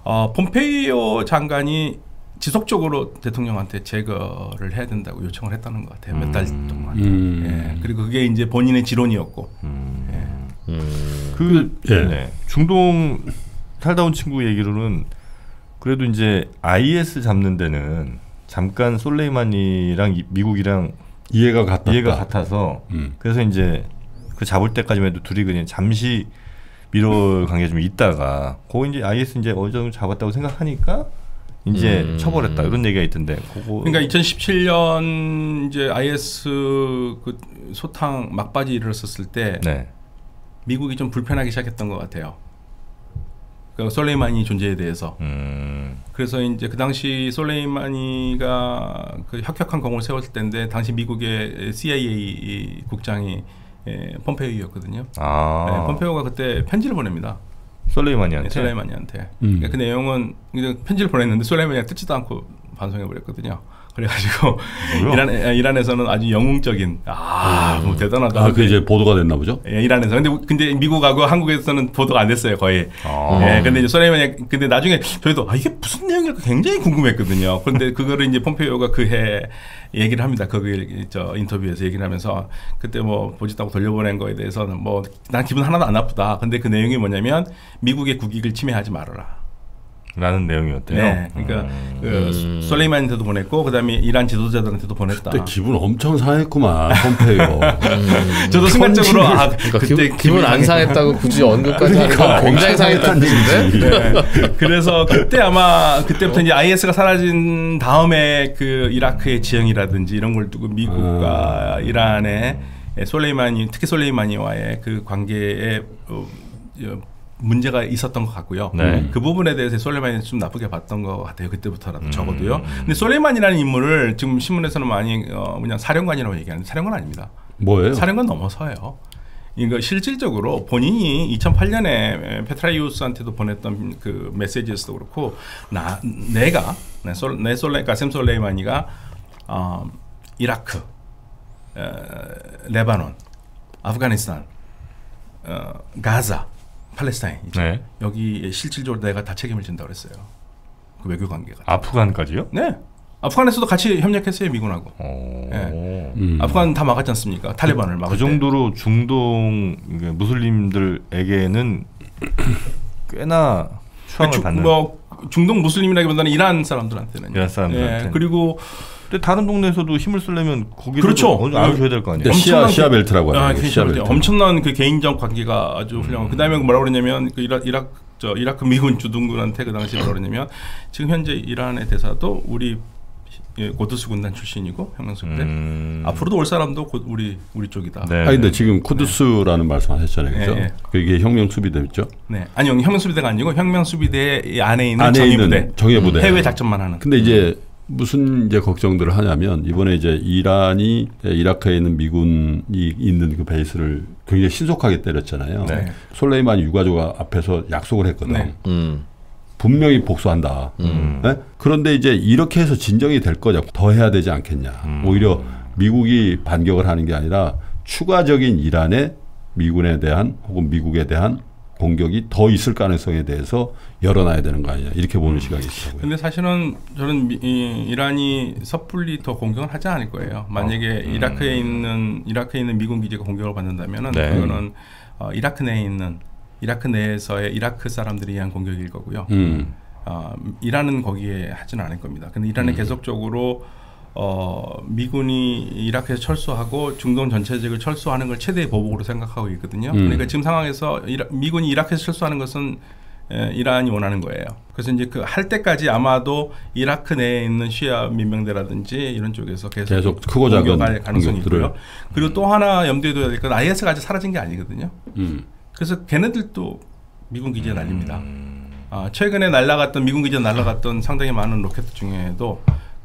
어, 폼페이오 장관이 지속적으로 대통령한테 제거를 해야 된다고 요청을 했다는 것 같아요. 몇 달 동안. 음. 예. 그리고 그게 이제 본인의 지론이었고. 음. 예. 음. 그 예. 네. 중동 살다 온 친구 얘기로는 그래도 이제 IS 잡는 데는 잠깐 솔레이마니랑 이- 미국이랑 이해가 같다. 이해가 같아서 음. 그래서 이제 그 잡을 때까지만 해도 둘이 그냥 잠시 미러 관계 좀 있다가 그 이제 IS 이제 어느 정도 잡았다고 생각하니까 이제 음. 쳐버렸다 이런 얘기가 있던데 그거 그러니까 2017년 이제 IS 그 소탕 막바지 이르렀을 때 네. 미국이 좀 불편하기 시작했던 것 같아요. 그 솔레이마니 존재에 대해서. 음. 그래서 이제 그 당시 솔레이마니가 그 혁혁한 공을 세웠을 때인데 당시 미국의 CIA 국장이 에, 폼페이오였거든요. 아. 네, 폼페이오가 그때 편지를 보냅니다. 솔레이마니한테. 네, 솔레이마니한테. 음. 그러니까 그 내용은 편지를 보냈는데 솔레이마니가 뜯지도 않고 반송해 버렸거든요. 그래가지고? 이란 에, 이란에서는 아주 영웅적인 아, 뭐 대단하다. 아, 그 이제 보도가 됐나 보죠? 예, 이란에서 근데 근데 미국하고 한국에서는 보도가 안 됐어요 거의. 아. 예, 근데 이제 솔레이마니 근데 나중에 저희도 아 이게 무슨 내용일까 굉장히 궁금했거든요. 그런데 그거를 이제 폼페이오가 그 해 얘기를 합니다. 거기 저 인터뷰에서 얘기를 하면서 그때 뭐 보지도 않고 돌려보낸 거에 대해서는 뭐 난 기분 하나도 안 나쁘다. 근데 그 내용이 뭐냐면 미국의 국익을 침해하지 말아라. 라는 내용이었대요. 네, 그러니까 음. 그 솔레이마니한테도 보냈고 그다음에 이란 지도자들한테도 보냈다. 그때 기분 엄청 상했구만 폼페이오. 저도 순간적으로 아 그러니까 그때 기분, 기분 안 상했- 상했다고 굳이 언급까지 건 굉장히 상했다는 얘기인데. 네. 그래서 그때 아마 그때부터 이제 IS가 사라진 다음에 그 이라크의 지형이라든지 이런 걸 두고 미국과 이란의 솔레이마니 특히 솔레이마니와의 그 관계에 어, 어, 문제가 있었던 것 같고요. 네. 그 부분에 대해서 솔레이마니는 좀 나쁘게 봤던 것 같아요. 그때부터라도 적어도요. 근데 솔레이마니라는 인물을 지금 신문에서는 많이 어, 그냥 사령관이라고 얘기하는데 사령관 아닙니다. 뭐예요? 사령관 넘어서요. 이거 실질적으로 본인이 2008년에 페트라이우스한테도 보냈던 그 메시지에서도 그렇고 나 내가 내, 솔, 내 솔레 가셈 솔레이마니가 어, 이라크, 어, 레바논, 아프가니스탄, 어, 가자, 팔레스타인 이제 네. 여기 실질적으로 내가 다 책임을 진다고 그랬어요. 그 외교 관계가. 아프간까지요? 네. 아프간에서도 같이 협력했어요 미군하고. 어. 네. 음. 아프간 다 막았지 않습니까? 탈레반을 막을 그 정도로 중동 그 무슬림들에게는 꽤나 추앙을 주- 받는 뭐 중동 무슬림이라기보다는 이란 사람들한테는 이란 사람들한테. 예, 그리고 근데 다른 동네에서도 힘을 쓰려면 거기도 그렇죠. 어느 정도 알아줘야 될 거 아니에요. 네, 시아 시아 그- 벨트라고 아, 하죠. 그 시아 그렇죠. 벨트. 엄청난 그 개인적 관계가 아주 훌륭한. 그다음에 뭐라 그러냐면 그 이라, 이라크 저 이라크 미군 주둔군한테 그 당시 뭐라 그러냐면 지금 현재 이란의 대사도 우리 예, 고드스 군단 출신이고 형명수 때 음. 앞으로도 올 사람도 곧 우리 우리 쪽이다. 네. 아 근데 지금 쿠드스라는 말씀하셨잖아요, 그죠? 네, 네. 그게 혁명 수비대죠. 네. 아니 혁명 수비대가 아니고 혁명 수비대 안에 있는 안에 정예부대. 있는 정예부대. 해외 작전만 하는. 근데 이제 무슨 이제 걱정들을 하냐면 이번에 이제 이란이 이라크에 있는 미군이 있는 그 베이스를 굉장히 신속하게 때렸잖아요. 네. 솔레이만 유가족 앞에서 약속을 했거든. 네. 음. 분명히 복수한다. 네? 그런데 이제 이렇게 해서 진정이 될 거냐? 더 해야 되지 않겠냐? 음. 오히려 미국이 반격을 하는 게 아니라 추가적인 이란의 미군에 대한 혹은 미국에 대한 공격이 더 있을 가능성에 대해서 열어놔야 되는 거 아니냐? 이렇게 보는 시각이 있더라고요. 근데 사실은 저는 미, 이, 이란이 섣불리 더 공격을 하지 않을 거예요. 만약에 이라크에 있는 이라크에 있는 미군 기지가 공격을 받는다면은 네. 그거는 어, 이라크 내에 있는 이라크 내에서의 이라크 사람들이 위한 공격일 거고요. 음. 어, 이란은 거기에 하지는 않을 겁니다. 근데 이란은 계속적으로 어, 미군이 이라크에서 철수하고 중동 전체적을 철수하는 걸 최대의 보복으로 생각하고 있거든요. 음. 그러니까 지금 상황에서 이라, 미군이 이라크에서 철수하는 것은 에, 이란이 원하는 거예요. 그래서 이제 그 할 때까지 아마도 이라크 내에 있는 시아 민병대라든지 이런 쪽에서 계속, 계속 크고 작은 가능성이. 있고요. 그리고 또 하나 염두에 둬야 될 건 IS가 아직 사라진 게 아니거든요. 음. 그래서 걔네들도 미군 기지에 날립니다. 아, 최근에 날라갔던 미군 기지에 날라갔던 상당히 많은 로켓 중에도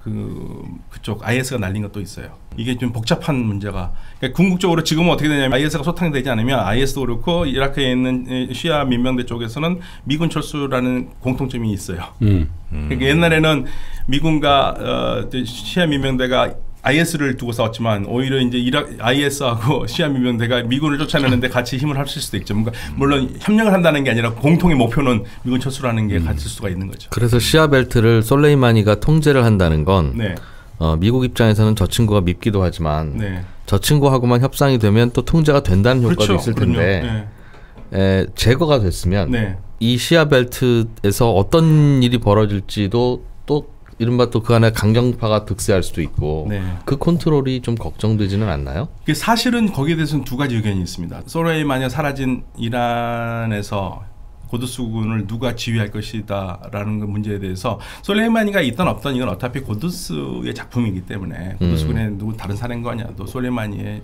그 그쪽 IS가 날린 것도 있어요. 이게 좀 복잡한 문제가 그러니까 궁극적으로 지금은 어떻게 되냐면 IS가 소탕되지 않으면 IS도 그렇고 이라크에 있는 에, 시아 민병대 쪽에서는 미군 철수라는 공통점이 있어요. 음. 그러니까 옛날에는 미군과 어, 시아 민병대가 IS를 두고 싸웠지만 오히려 이제 이라, IS하고 시아 민병대가 미군을 쫓아내는데 같이 힘을 합칠 수도 있죠. 뭔가 물론 협력을 한다는 게 아니라 공통의 목표는 미군 철수라는 게 같을 수가 있는 거죠. 그래서 시아 벨트를 솔레이마니가 통제를 한다는 건 네, 어, 미국 입장에서는 저 친구가 밉기도 하지만 네. 저 친구하고만 협상이 되면 또 통제가 된다는 효과도 있을 그럼요. 텐데 네. 에, 제거가 됐으면 네. 이 시아 벨트에서 어떤 일이 벌어질지도 또 이른바 또 그 안에 강경파가 득세할 수도 있고 네. 그 컨트롤이 좀 걱정되지는 않나요? 그 사실은 거기에 대해서는 두 가지 의견이 있습니다. 소레이마니가 사라진 이란에서 고두스군을 누가 지휘할 것이다라는 그 문제에 대해서 솔레이마니가 있던 없던 이건 어차피 고두스의 작품이기 때문에 고두스군의 누구 다른 사령관이야도 솔레이마니의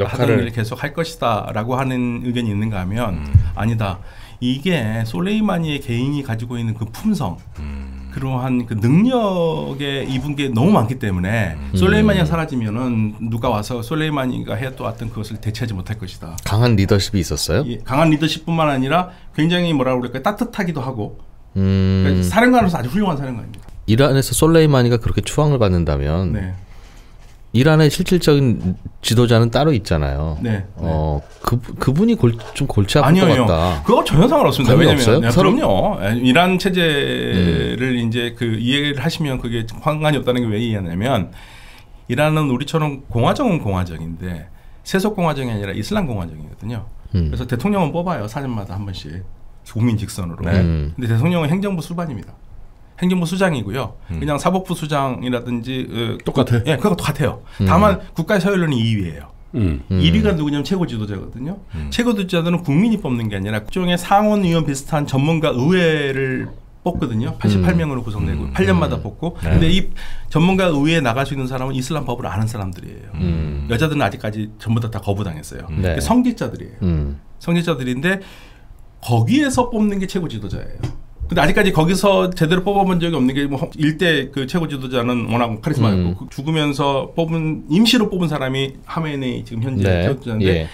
역할을- 일을 계속 할 것이다라고 하는 의견이 있는가 하면 아니다. 이게 솔레이마니의 개인이 가지고 있는 그 품성 그러한 그 능력에 입은 게 너무 많기 때문에 솔레이마니가 사라지면은 누가 와서 솔레이마니가 해왔던 그것을 대체하지 못할 것이다. 강한 리더십이 있었어요? 예, 강한 리더십뿐만 아니라 굉장히 뭐라 그럴까 따뜻하기도 하고 음, 그러니까 사령관으로서 아주 훌륭한 사령관입니다. 이란에서 솔레이마니가 그렇게 추앙을 받는다면 네, 이란의 실질적인 지도자는 따로 있잖아요. 네. 어, 그 그분이 골, 좀 골치 아플 것 아니요, 같다. 그거 전혀 상관없습니다. 왜냐면 없어요? 네, 서로- 음. 그럼요. 예, 이란 체제를 이제 그 이해를 하시면 그게 상관이 없다는 게 왜 이해하냐면 이란은 우리처럼 공화정은 공화정인데 세속 공화정이 아니라 이슬람 공화정이거든요. 음. 그래서 대통령은 뽑아요 사년마다 한 번씩 국민 직선으로. 네. 음. 근데 대통령은 행정부 수반입니다. 행정부 수장이고요. 그냥 사법부 수장이라든지 어, 똑같아. 예, 그거 똑같아요. 다만 국가의 서열로는 2위예요. 음. 1위가 누구냐면 최고 지도자거든요. 최고 지도자들은 국민이 뽑는 게 아니라 국정의 상원의원 비슷한 전문가 의회를 뽑거든요. 88명으로 구성되고 8년마다 뽑고. 근데 이 전문가 의회에 나갈 수 있는 사람은 이슬람 법을 아는 사람들이에요. 음. 여자들은 아직까지 전부 다, 다 거부당했어요. 네. 성직자들이에요. 음. 성직자들인데 거기에서 뽑는 게 최고 지도자예요. 근데 아직까지 거기서 제대로 뽑아본 적이 없는 게 뭐 일대 그 최고 지도자는 워낙 카리스마 있고 음. 그 죽으면서 뽑은 임시로 뽑은 사람이 하메네이 지금 현재 네. 최고 지도자인데 예.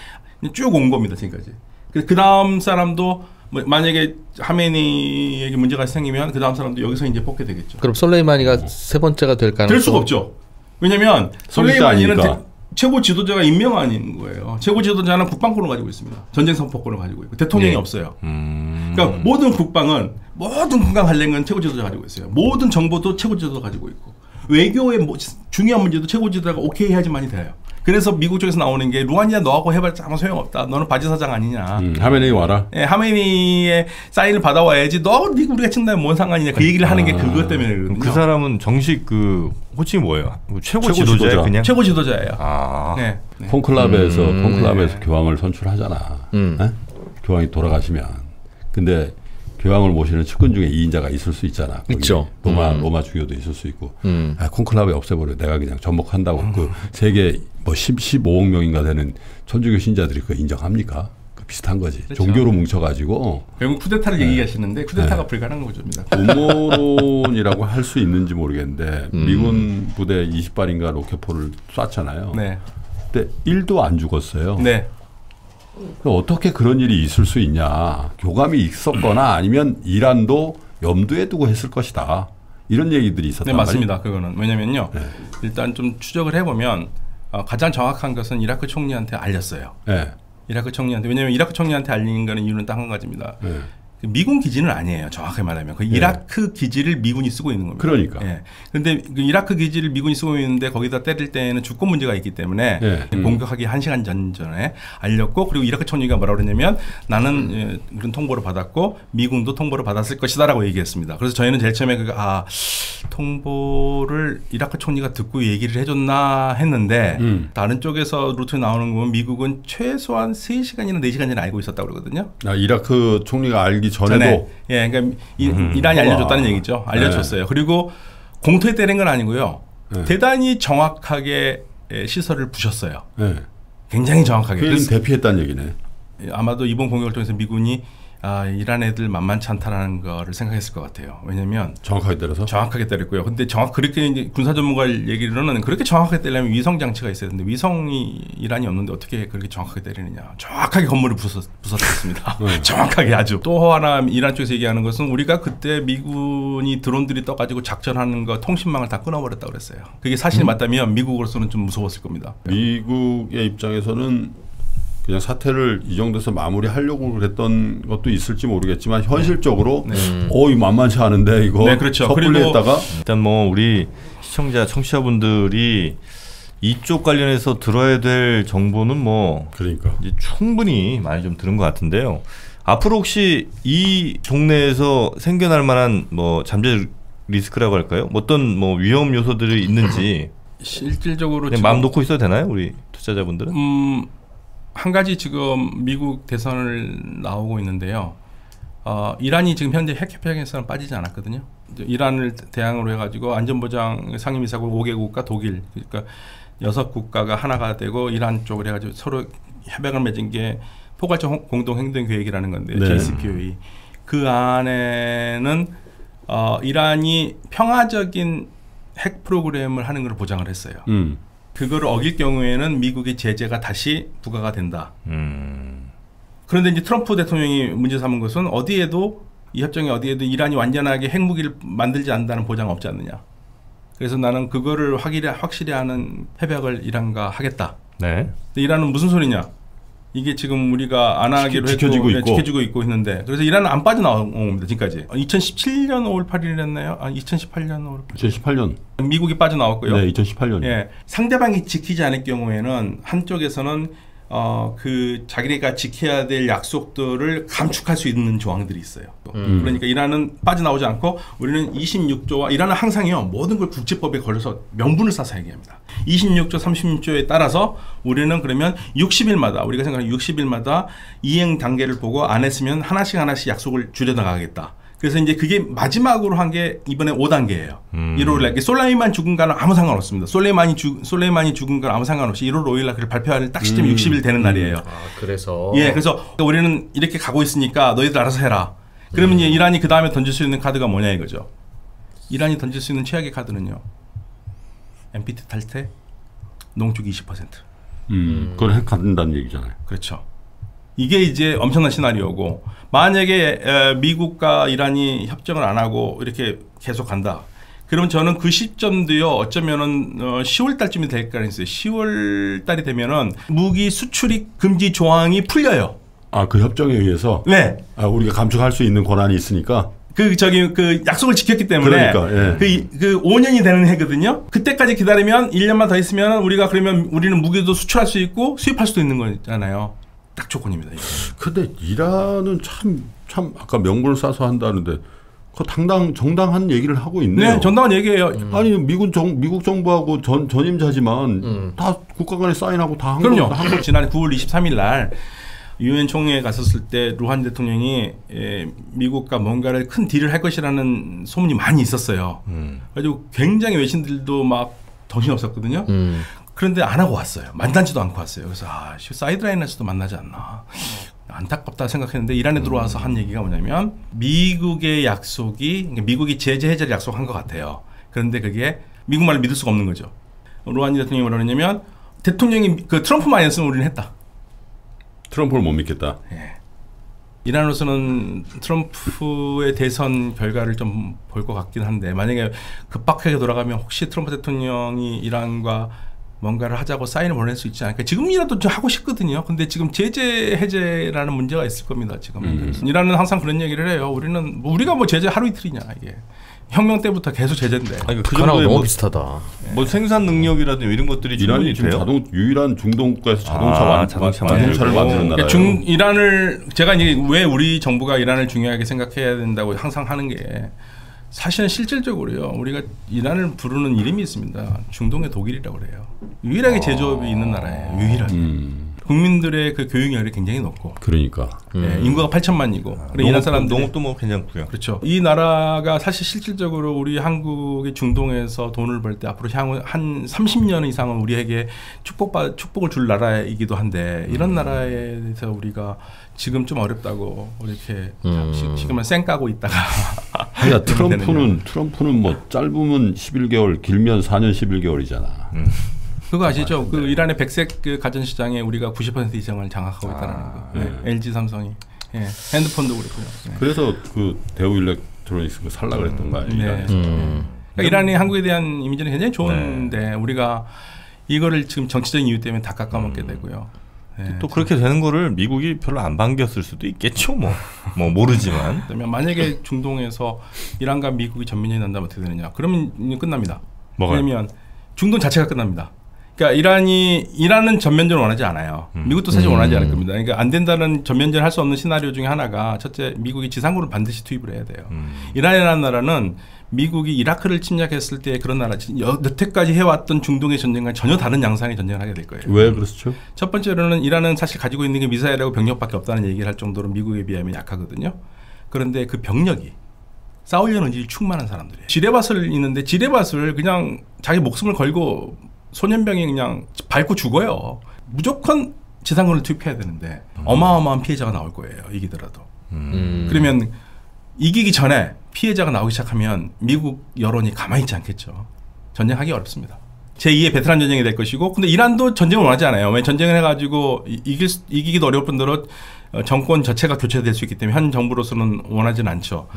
쭉온 겁니다 지금까지. 그 다음 사람도 뭐 만약에 하메니에게 문제가 생기면 그 다음 사람도 여기서 이제 뽑게 되겠죠. 그럼 솔레이마니가 세 번째가 될 가능성 될 수가 없죠. 왜냐하면 솔레이마니는. 대- 최고 지도자가 임명 아닌 거예요. 최고 지도자는 국방권을 가지고 있습니다. 전쟁 선포권을 가지고 있고 대통령이 예. 없어요. 음. 그러니까 모든 국방은 모든 국방 관련은 최고 지도자가 가지고 있어요. 모든 정보도 최고 지도자가 가지고 있고 외교의 뭐 중요한 문제도 최고 지도자가 오케이 해야지만이 돼요. 그래서 미국 쪽에서 나오는 게 루안이야 너하고 해봤자 아무 소용없다. 너는 바지 사장 아니냐. 음, 하메네이 와라. 예, 하메니의 사인을 받아와야지. 너 미국 우리가 친다면 뭔 상관이냐. 그 얘기를 하는 게 그것 때문에 그럼 그러거든요. 그 사람은 정식 그 호칭이 뭐예요? 뭐 최고, 최고 지도자예요, 지도자. 그냥. 최고 지도자예요. 아. 네. 네. 콘클라베에서 음. 콘클라베에서 네. 교황을 선출하잖아. 음. 에? 교황이 돌아가시면. 근데 교황을 모시는 측근 중에 2인자가 있을 수 있잖아. 거기. 있죠. 로마 음. 로마 주교도 있을 수 있고. 음. 아, 콘클라베 없애버려. 내가 그냥 전복한다고. 그 세계 뭐 10, 15억 명인가 되는 천주교 신자들이 그거 인정합니까? 그 비슷한 거지. 그렇죠. 종교로 뭉쳐가지고 결국 쿠데타를 얘기하시는데 쿠데타가 불가능한 거죠입니다. 음모론이라고 할 수 있는지 모르겠는데 미군 부대 20발인가 로켓포를 쐈잖아요. 네. 근데 1도 안 죽었어요. 네. 그럼 어떻게 그런 일이 있을 수 있냐? 교감이 있었거나 아니면 이란도 염두에 두고 했을 것이다. 이런 얘기들이 있었단 네, 말이에요. 맞습니다. 그거는. 왜냐면요. 네. 일단 좀 추적을 해보면 어, 가장 정확한 것은 이라크 총리한테 알렸어요. 네. 이라크 총리한테. 왜냐면 이라크 총리한테 알린 거는 이유는 딱 한 가지입니다. 네. 그 미군 기지는 아니에요. 정확하게 말하면. 그 이라크 기지를 미군이 쓰고 있는 겁니다. 그러니까. 예. 그런데 그 이라크 기지를 미군이 쓰고 있는데 거기다 때릴 때에는 주권 문제가 있기 때문에 예. 음. 공격하기 한 시간 전 전에 알렸고 그리고 이라크 총리가 뭐라 그랬냐면 나는 예, 그런 통보를 받았고 미군도 통보를 받았을 것이다라고 얘기했습니다. 그래서 저희는 제일 처음에 그 아, 통보를 이라크 총리가 듣고 얘기를 해줬나 했는데 음. 다른 쪽에서 루트에 나오는 거 보면 미국은 최소한 3 시간이나 4 시간 전에 알고 있었다고 그러거든요. 아, 이라크 총리가 알기 전에도 전에 예, 그러니까 이, 이란이 우와. 알려줬다는 얘기죠. 알려줬어요. 그리고 공토에 때린 건 아니고요. 네. 대단히 정확하게 예, 시설을 부셨어요. 네. 굉장히 정확하게. 그 대피했다는 얘기네. 예, 아마도 이번 공격을 통해서 미군이 아, 이란 애들 만만치 않다라는 거를 생각했을 것 같아요. 왜냐면 정확하게 때려서. 정확하게 때렸고요. 근데 정확 그렇게 이제 군사 전문가 얘기로는 그렇게 정확하게 때리려면 위성 장치가 있어야 되는데 위성이 이란이 없는데 어떻게 그렇게 정확하게 때리느냐. 정확하게 건물을 부쉈, 부쉈습니다. 네. 정확하게 아주. 또 하나 이란 쪽에서 얘기하는 것은 우리가 그때 미군이 드론들이 떠가지고 작전하는 거 통신망을 다 끊어버렸다고 그랬어요. 그게 사실이 맞다면 미국으로서는 좀 무서웠을 겁니다. 미국의 입장에서는 그냥 사태를 이 정도에서 마무리하려고 그랬던 것도 있을지 모르겠지만 현실적으로 어, 이 만만치 않은데 이거 네, 그렇죠. 섣불리 했다가 일단 뭐 우리 시청자 청취자분들이 이쪽 관련해서 들어야 될 정보는 뭐 그러니까. 이제 충분히 많이 좀 들은 것 같은데요. 앞으로 혹시 이 동네에서 생겨날 만한 뭐 잠재 리스크라고 할까요? 어떤 뭐 위험 요소들이 있는지 실질적으로 마음 놓고 있어도 되나요, 우리 투자자분들은? 음, 한 가지 지금 미국 대선을 나오고 있는데요. 어, 이란이 지금 현재 핵 협약에서는 빠지지 않았거든요. 이란을 대항으로 해가지고 안전보장 상임이사국 5개국과 독일 그러니까 여섯 국가가 하나가 되고 이란 쪽을 해가지고 서로 협약을 맺은 게 포괄적 홍- 공동 행동 계획이라는 건데 네. JCPOE 그 안에는 어, 이란이 평화적인 핵 프로그램을 하는 걸 보장을 했어요. 음. 그거를 어길 경우에는 미국의 제재가 다시 부과가 된다. 음. 그런데 이제 트럼프 대통령이 문제 삼은 것은 어디에도 이 협정에 어디에도 이란이 완전하게 핵무기를 만들지 않는다는 보장 없지 않느냐. 그래서 나는 그거를 확실히, 확실히 하는 협약을 이란과 하겠다. 네. 근데 이란은 무슨 소리냐? 이게 지금 우리가 안 하기로 지켜- 했고 지켜지고 네, 있고. 지켜지고 있고 있는데 그래서 이란은 안 빠져나온 겁니다 지금까지 2017년 5월 8일이었나요? 아 2018년 5월 8일 2018년. 미국이 빠져나왔고요. 네, 2018년. 예, 상대방이 지키지 않을 경우에는 한쪽에서는 어, 그 자기네가 지켜야 될 약속들을 감축할 수 있는 조항들이 있어요. 음. 그러니까 이란은 빠져나오지 않고 우리는 26조와 이란은 항상요 모든 걸 국제법에 걸려서 명분을 싸서 얘기합니다. 26조, 36조에 따라서 우리는 그러면 60일마다 우리가 생각하는 60일마다 이행 단계를 보고 안 했으면 하나씩 하나씩 약속을 줄여나가겠다. 그래서 이제 그게 마지막으로 한 게 이번에 5단계예요. 음. 1월 날 솔레이만 죽은 거는 아무 상관없습니다. 솔레이만이 죽 솔레이만이 죽은 건 아무 상관없이 1월 5일 날 그걸 발표할 딱 시점이 음. 60일 되는 날이에요. 아 그래서 예, 그래서 우리는 이렇게 가고 있으니까 너희들 알아서 해라. 그러면 이제 이란이 그 다음에 던질 수 있는 카드가 뭐냐 이거죠. 이란이 던질 수 있는 최악의 카드는요. NPT 탈퇴, 농축 20%. 음. 그걸 핵 갖는다는 얘기잖아요. 그렇죠. 이게 이제 엄청난 시나리오고 만약에 에, 미국과 이란이 협정을 안 하고 이렇게 계속 간다. 그러면 저는 그 시점도요 어쩌면은 어, 10월 달쯤이 될 가능성이 있어요. 10월 달이 되면은 무기 수출이 금지 조항이 풀려요. 아, 그 협정에 의해서 네. 아, 우리가 감축할 수 있는 권한이 있으니까 그 저기 그 약속을 지켰기 때문에 그러니까, 예. 그, 이- 그 5년이 되는 해거든요. 그때까지 기다리면 1년만 더 있으면 우리가 그러면 우리는 무기도 수출할 수 있고 수입할 수도 있는 거잖아요. 딱 조건입니다. 이거. 근데 이란은 참, 참, 아까 명분을 싸서 한다는데, 그 당당, 정당한 얘기를 하고 있네요. 네, 정당한 얘기예요. 아니, 미군 정, 미국 정부하고 전, 전임자지만, 음. 다 국가 간에 사인하고 다한 그럼요. 거, 한국 지난해 9월 23일 날 유엔 총회에 갔었을 때 루한 대통령이 에, 미국과 뭔가를 큰 딜을 할 것이라는 소문이 많이 있었어요. 음. 그래가지고 굉장히 외신들도 막 정신 없었거든요. 음. 그런데 안 하고 왔어요. 만나지도 않고 왔어요. 그래서 아, 씨, 사이드라인에서도 만나지 않나. 안타깝다 생각했는데 이란에 들어와서 한 얘기가 뭐냐면 미국의 약속이 그러니까 미국이 제재 해제를 약속한 것 같아요. 그런데 그게 미국 말을 믿을 수가 없는 거죠. 로하니 대통령이 뭐라 그러냐면 대통령이 그 트럼프만 아니었으면 우리는 했다. 트럼프를 못 믿겠다. 이란으로서는 트럼프의 대선 결과를 좀 볼 것 같긴 한데 만약에 급박하게 돌아가면 혹시 트럼프 대통령이 이란과 뭔가를 하자고 사인을 보낼 수 있지 않을까 지금이라도 좀 하고 싶거든요. 근데 지금 제재 해제라는 문제가 있을 겁니다. 지금 음. 이란은 항상 그런 얘기를 해요. 우리는 뭐 우리가 뭐 제재 하루 이틀이냐 이게 혁명 때부터 계속 제재인데. 아니, 그 북한하고 정도의 너무 뭐, 비슷하다. 뭐 생산 능력이라든지 이런 것들이 이란이 지금 돼요. 자동, 유일한 중동 국가에서 자동차 아, 만, 자동차 자동차를 만들고. 만드는 그러니까 나라예요. 중 이란을 제가 이제 왜 우리 정부가 이란을 중요하게 생각해야 된다고 항상 하는 게 사실은 실질적으로요 우리가 이란을 부르는 이름이 있습니다 중동의 독일이라고 그래요 유일하게 제조업이 있는 나라예요 유일하게 음, 국민들의 그 교육열이 굉장히 높고 그러니까. 예, 인구가 8천만이고 그리고 이란 농업도, 사람들이 농업도 뭐 괜찮고요. 그렇죠. 이 나라가 사실 실질적으로 우리 한국이 중동에서 돈을 벌 때 앞으로 향후 한 30년 이상은 우리에게 축복받 축복을 줄 나라이기도 한데 이런 음. 나라에 대해서 우리가 지금 좀 어렵다고 이렇게 음. 시- 지금은 쌩 까고 있다가 야, 되는 트럼프는, 트럼프는 뭐 짧으면 11개월, 길면 4년 11개월이잖아. 그거 아시죠? 그 이란의 백색 그 가전 시장에 우리가 90% 이상을 장악하고 있다는 거. 네. LG 삼성이 예. 핸드폰도 그렇고요. 네. 그래서 그 대우 일렉트로닉스 그 살라 그랬던 거 아니에요? 네. 음. 그러니까 이란이 한국에 대한 이미지는 굉장히 좋은데 우리가 이거를 지금 정치적인 이유 때문에 다 깎아먹게 되고요. 네. 또 그렇게 되는 거를 미국이 별로 안 반겼을 수도 있겠죠. 뭐, 뭐 모르지만. 그러면 만약에 중동에서 이란과 미국이 전면전이 난다면 어떻게 되느냐? 그러면 끝납니다. 뭐가요? 왜냐면 중동 자체가 끝납니다. 그러니까 이란이 이란은 전면전을 원하지 않아요. 미국도 사실 음. 원하지 않을 겁니다. 그러니까 안 된다는 전면전을 할 수 없는 시나리오 중에 하나가 첫째 미국이 지상군을 반드시 투입을 해야 돼요. 이란이라는 나라는 미국이 이라크를 침략했을 때 그런 나라 여- 여태까지 해왔던 중동의 전쟁과 전혀 다른 양상의 전쟁을 하게 될 거예요. 왜 그렇죠? 첫 번째로는 이란은 사실 가지고 있는 게 미사일하고 병력밖에 없다는 얘기를 할 정도로 미국에 비하면 약하거든요. 그런데 그 병력이 싸우려는 의지 충만한 사람들이에요. 지뢰밭을 있는데 지뢰밭을 그냥 자기 목숨을 걸고 소년병이 그냥 밟고 죽어요. 무조건 지상군을 투입해야 되는데 어마어마한 피해자가 나올 거예요. 이기더라도. 음. 그러면 이기기 전에 피해자가 나오기 시작하면 미국 여론이 가만히 있지 않겠죠. 전쟁하기 어렵습니다. 제2의 베트남 전쟁이 될 것이고, 근데 이란도 전쟁을 원하지 않아요. 왜 전쟁을 해가지고 이- 이길 수- 이기기도 어려울 뿐더러 어, 정권 자체가 교체될 수 있기 때문에 현 정부로서는 원하지는 않죠.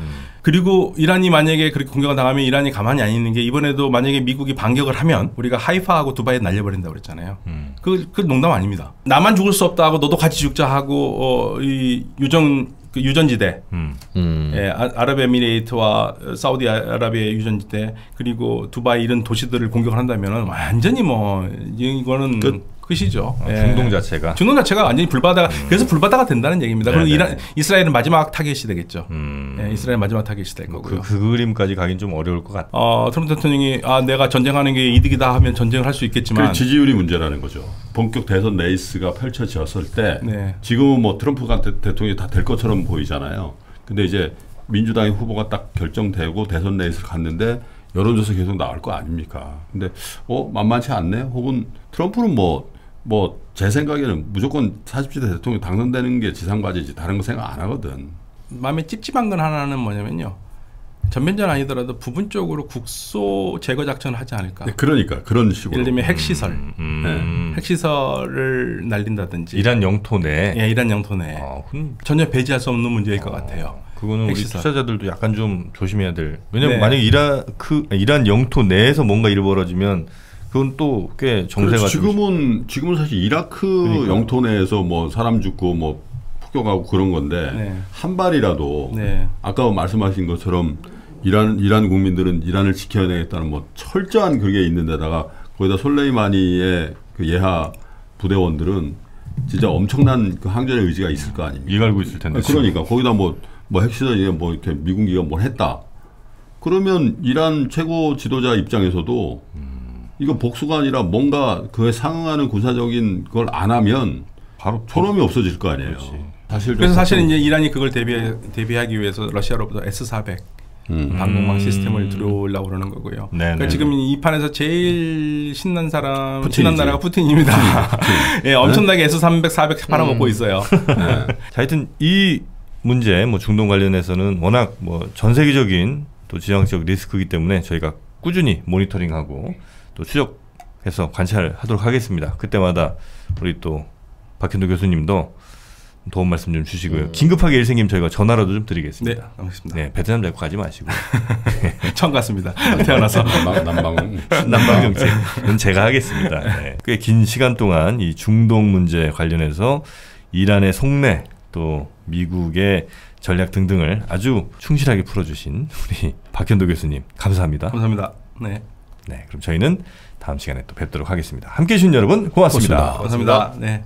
그리고 이란이 만약에 그렇게 공격을 당하면 이란이 가만히 안 있는 게 이번에도 만약에 미국이 반격을 하면 우리가 하이파하고 두바이 날려버린다고 그랬잖아요. 그, 그 농담 아닙니다. 나만 죽을 수 없다 하고 너도 같이 죽자 하고 어, 이 유정 그 유전지대 음. 음. 예, 아- 아랍에미레이트와 사우디아라비아 유전지대 그리고 두바이 이런 도시들을 공격을 한다면 완전히 뭐 이거는 끝. 끝이죠. 어, 예. 중동 자체가. 중동 자체가 완전히 불바다가 그래서 불바다가 된다는 얘기입니다. 그럼 네네. 이란 이스라엘은 마지막 타겟이 되겠죠. 음. 예, 이스라엘 마지막 타겟이 될 그, 거고요. 그 그림까지 가긴 좀 어려울 것 같아. 어, 트럼프 대통령이 아 내가 전쟁하는 게 이득이다 하면 전쟁을 할 수 있겠지만 그 지지율이 문제라는 거죠. 본격 대선 레이스가 펼쳐졌을 때 네. 지금은 뭐 트럼프가 대, 대통령이 다 될 것처럼 보이잖아요. 근데 이제 민주당의 후보가 딱 결정되고 대선 레이스를 갔는데 여론조사 계속 나올 거 아닙니까? 근데 어 만만치 않네. 혹은 트럼프는 뭐 뭐 제 생각에는 무조건 40대 대통령 당선되는 게 지상과제지 다른 거 생각 안 하거든. 마음에 찝찝한 건 하나는 뭐냐면요. 전면전 아니더라도 부분적으로 국소 제거 작전을 하지 않을까. 네, 그러니까 그런 식으로. 예를 들면 핵시설, 음. 핵시설을 날린다든지 이란 영토 내. 예, 이란 영토 내에 아, 전혀 배제할 수 없는 문제일 것 같아요. 그거는 우리 핵시설. 투자자들도 약간 좀 조심해야 될. 왜냐면 네. 만약에 이라크 이란 영토 내에서 뭔가 일이 벌어지면 그건 또 꽤 정세가. 좀 지금은 지금은 사실 이라크 그러니까요. 영토 내에서 뭐 사람 죽고 뭐 폭격하고 그런 건데 네. 한 발이라도 네. 아까 말씀하신 것처럼 이란 이란 국민들은 이란을 지켜내겠다는 뭐 철저한 그게 있는 데다가 거기다 솔레이마니의 그 예하 부대원들은 진짜 엄청난 그 항전의 의지가 있을 거 아닙니까? 이갈고 있을 텐데. 그러니까 거기다 뭐 뭐 핵시설이나 뭐 이렇게 미군기가 뭘 했다. 그러면 이란 최고 지도자 입장에서도 이거 복수가 아니라 뭔가 그에 상응하는 군사적인 걸 안 하면 바로 존엄이 없어질 거 아니에요. 사실 그래서 사실은 이제 이란이 그걸 대비 대비하기 위해서 러시아로부터 S400 음. 방공망 시스템을 들어오려고 그러는 거고요. 네네. 그러니까 지금 이 판에서 제일 신난 사람, 푸틴이지. 신난 나라가 푸틴입니다. 예, 엄청나게 S300, 400 팔아먹고 음. 있어요. 네. 자, 하여튼 이 문제 뭐 중동 관련해서는 워낙 뭐 전 세계적인 또 지정적 리스크이기 때문에 저희가 꾸준히 모니터링하고 또 추적해서 관찰하도록 하겠습니다. 그때마다 우리 또 박현도 교수님도 도움 말씀 좀 주시고요. 긴급하게 일 생기면 저희가 전화라도 좀 네, 드리겠습니다. 알겠습니다. 네, 베트남 데리고 가지 마시고 처음 갔습니다. 태어나서. 남방 남방 남방 정책은 제가 하겠습니다. 네. 꽤긴 시간 동안 이 중동 문제 관련해서 이란의 속내 또 미국의 전략 등등을 아주 충실하게 풀어주신 우리 박현도 교수님 감사합니다. 감사합니다. 네. 네, 그럼 저희는 다음 시간에 또 뵙도록 하겠습니다. 함께해 주신 여러분 고맙습니다. 감사합니다. 네.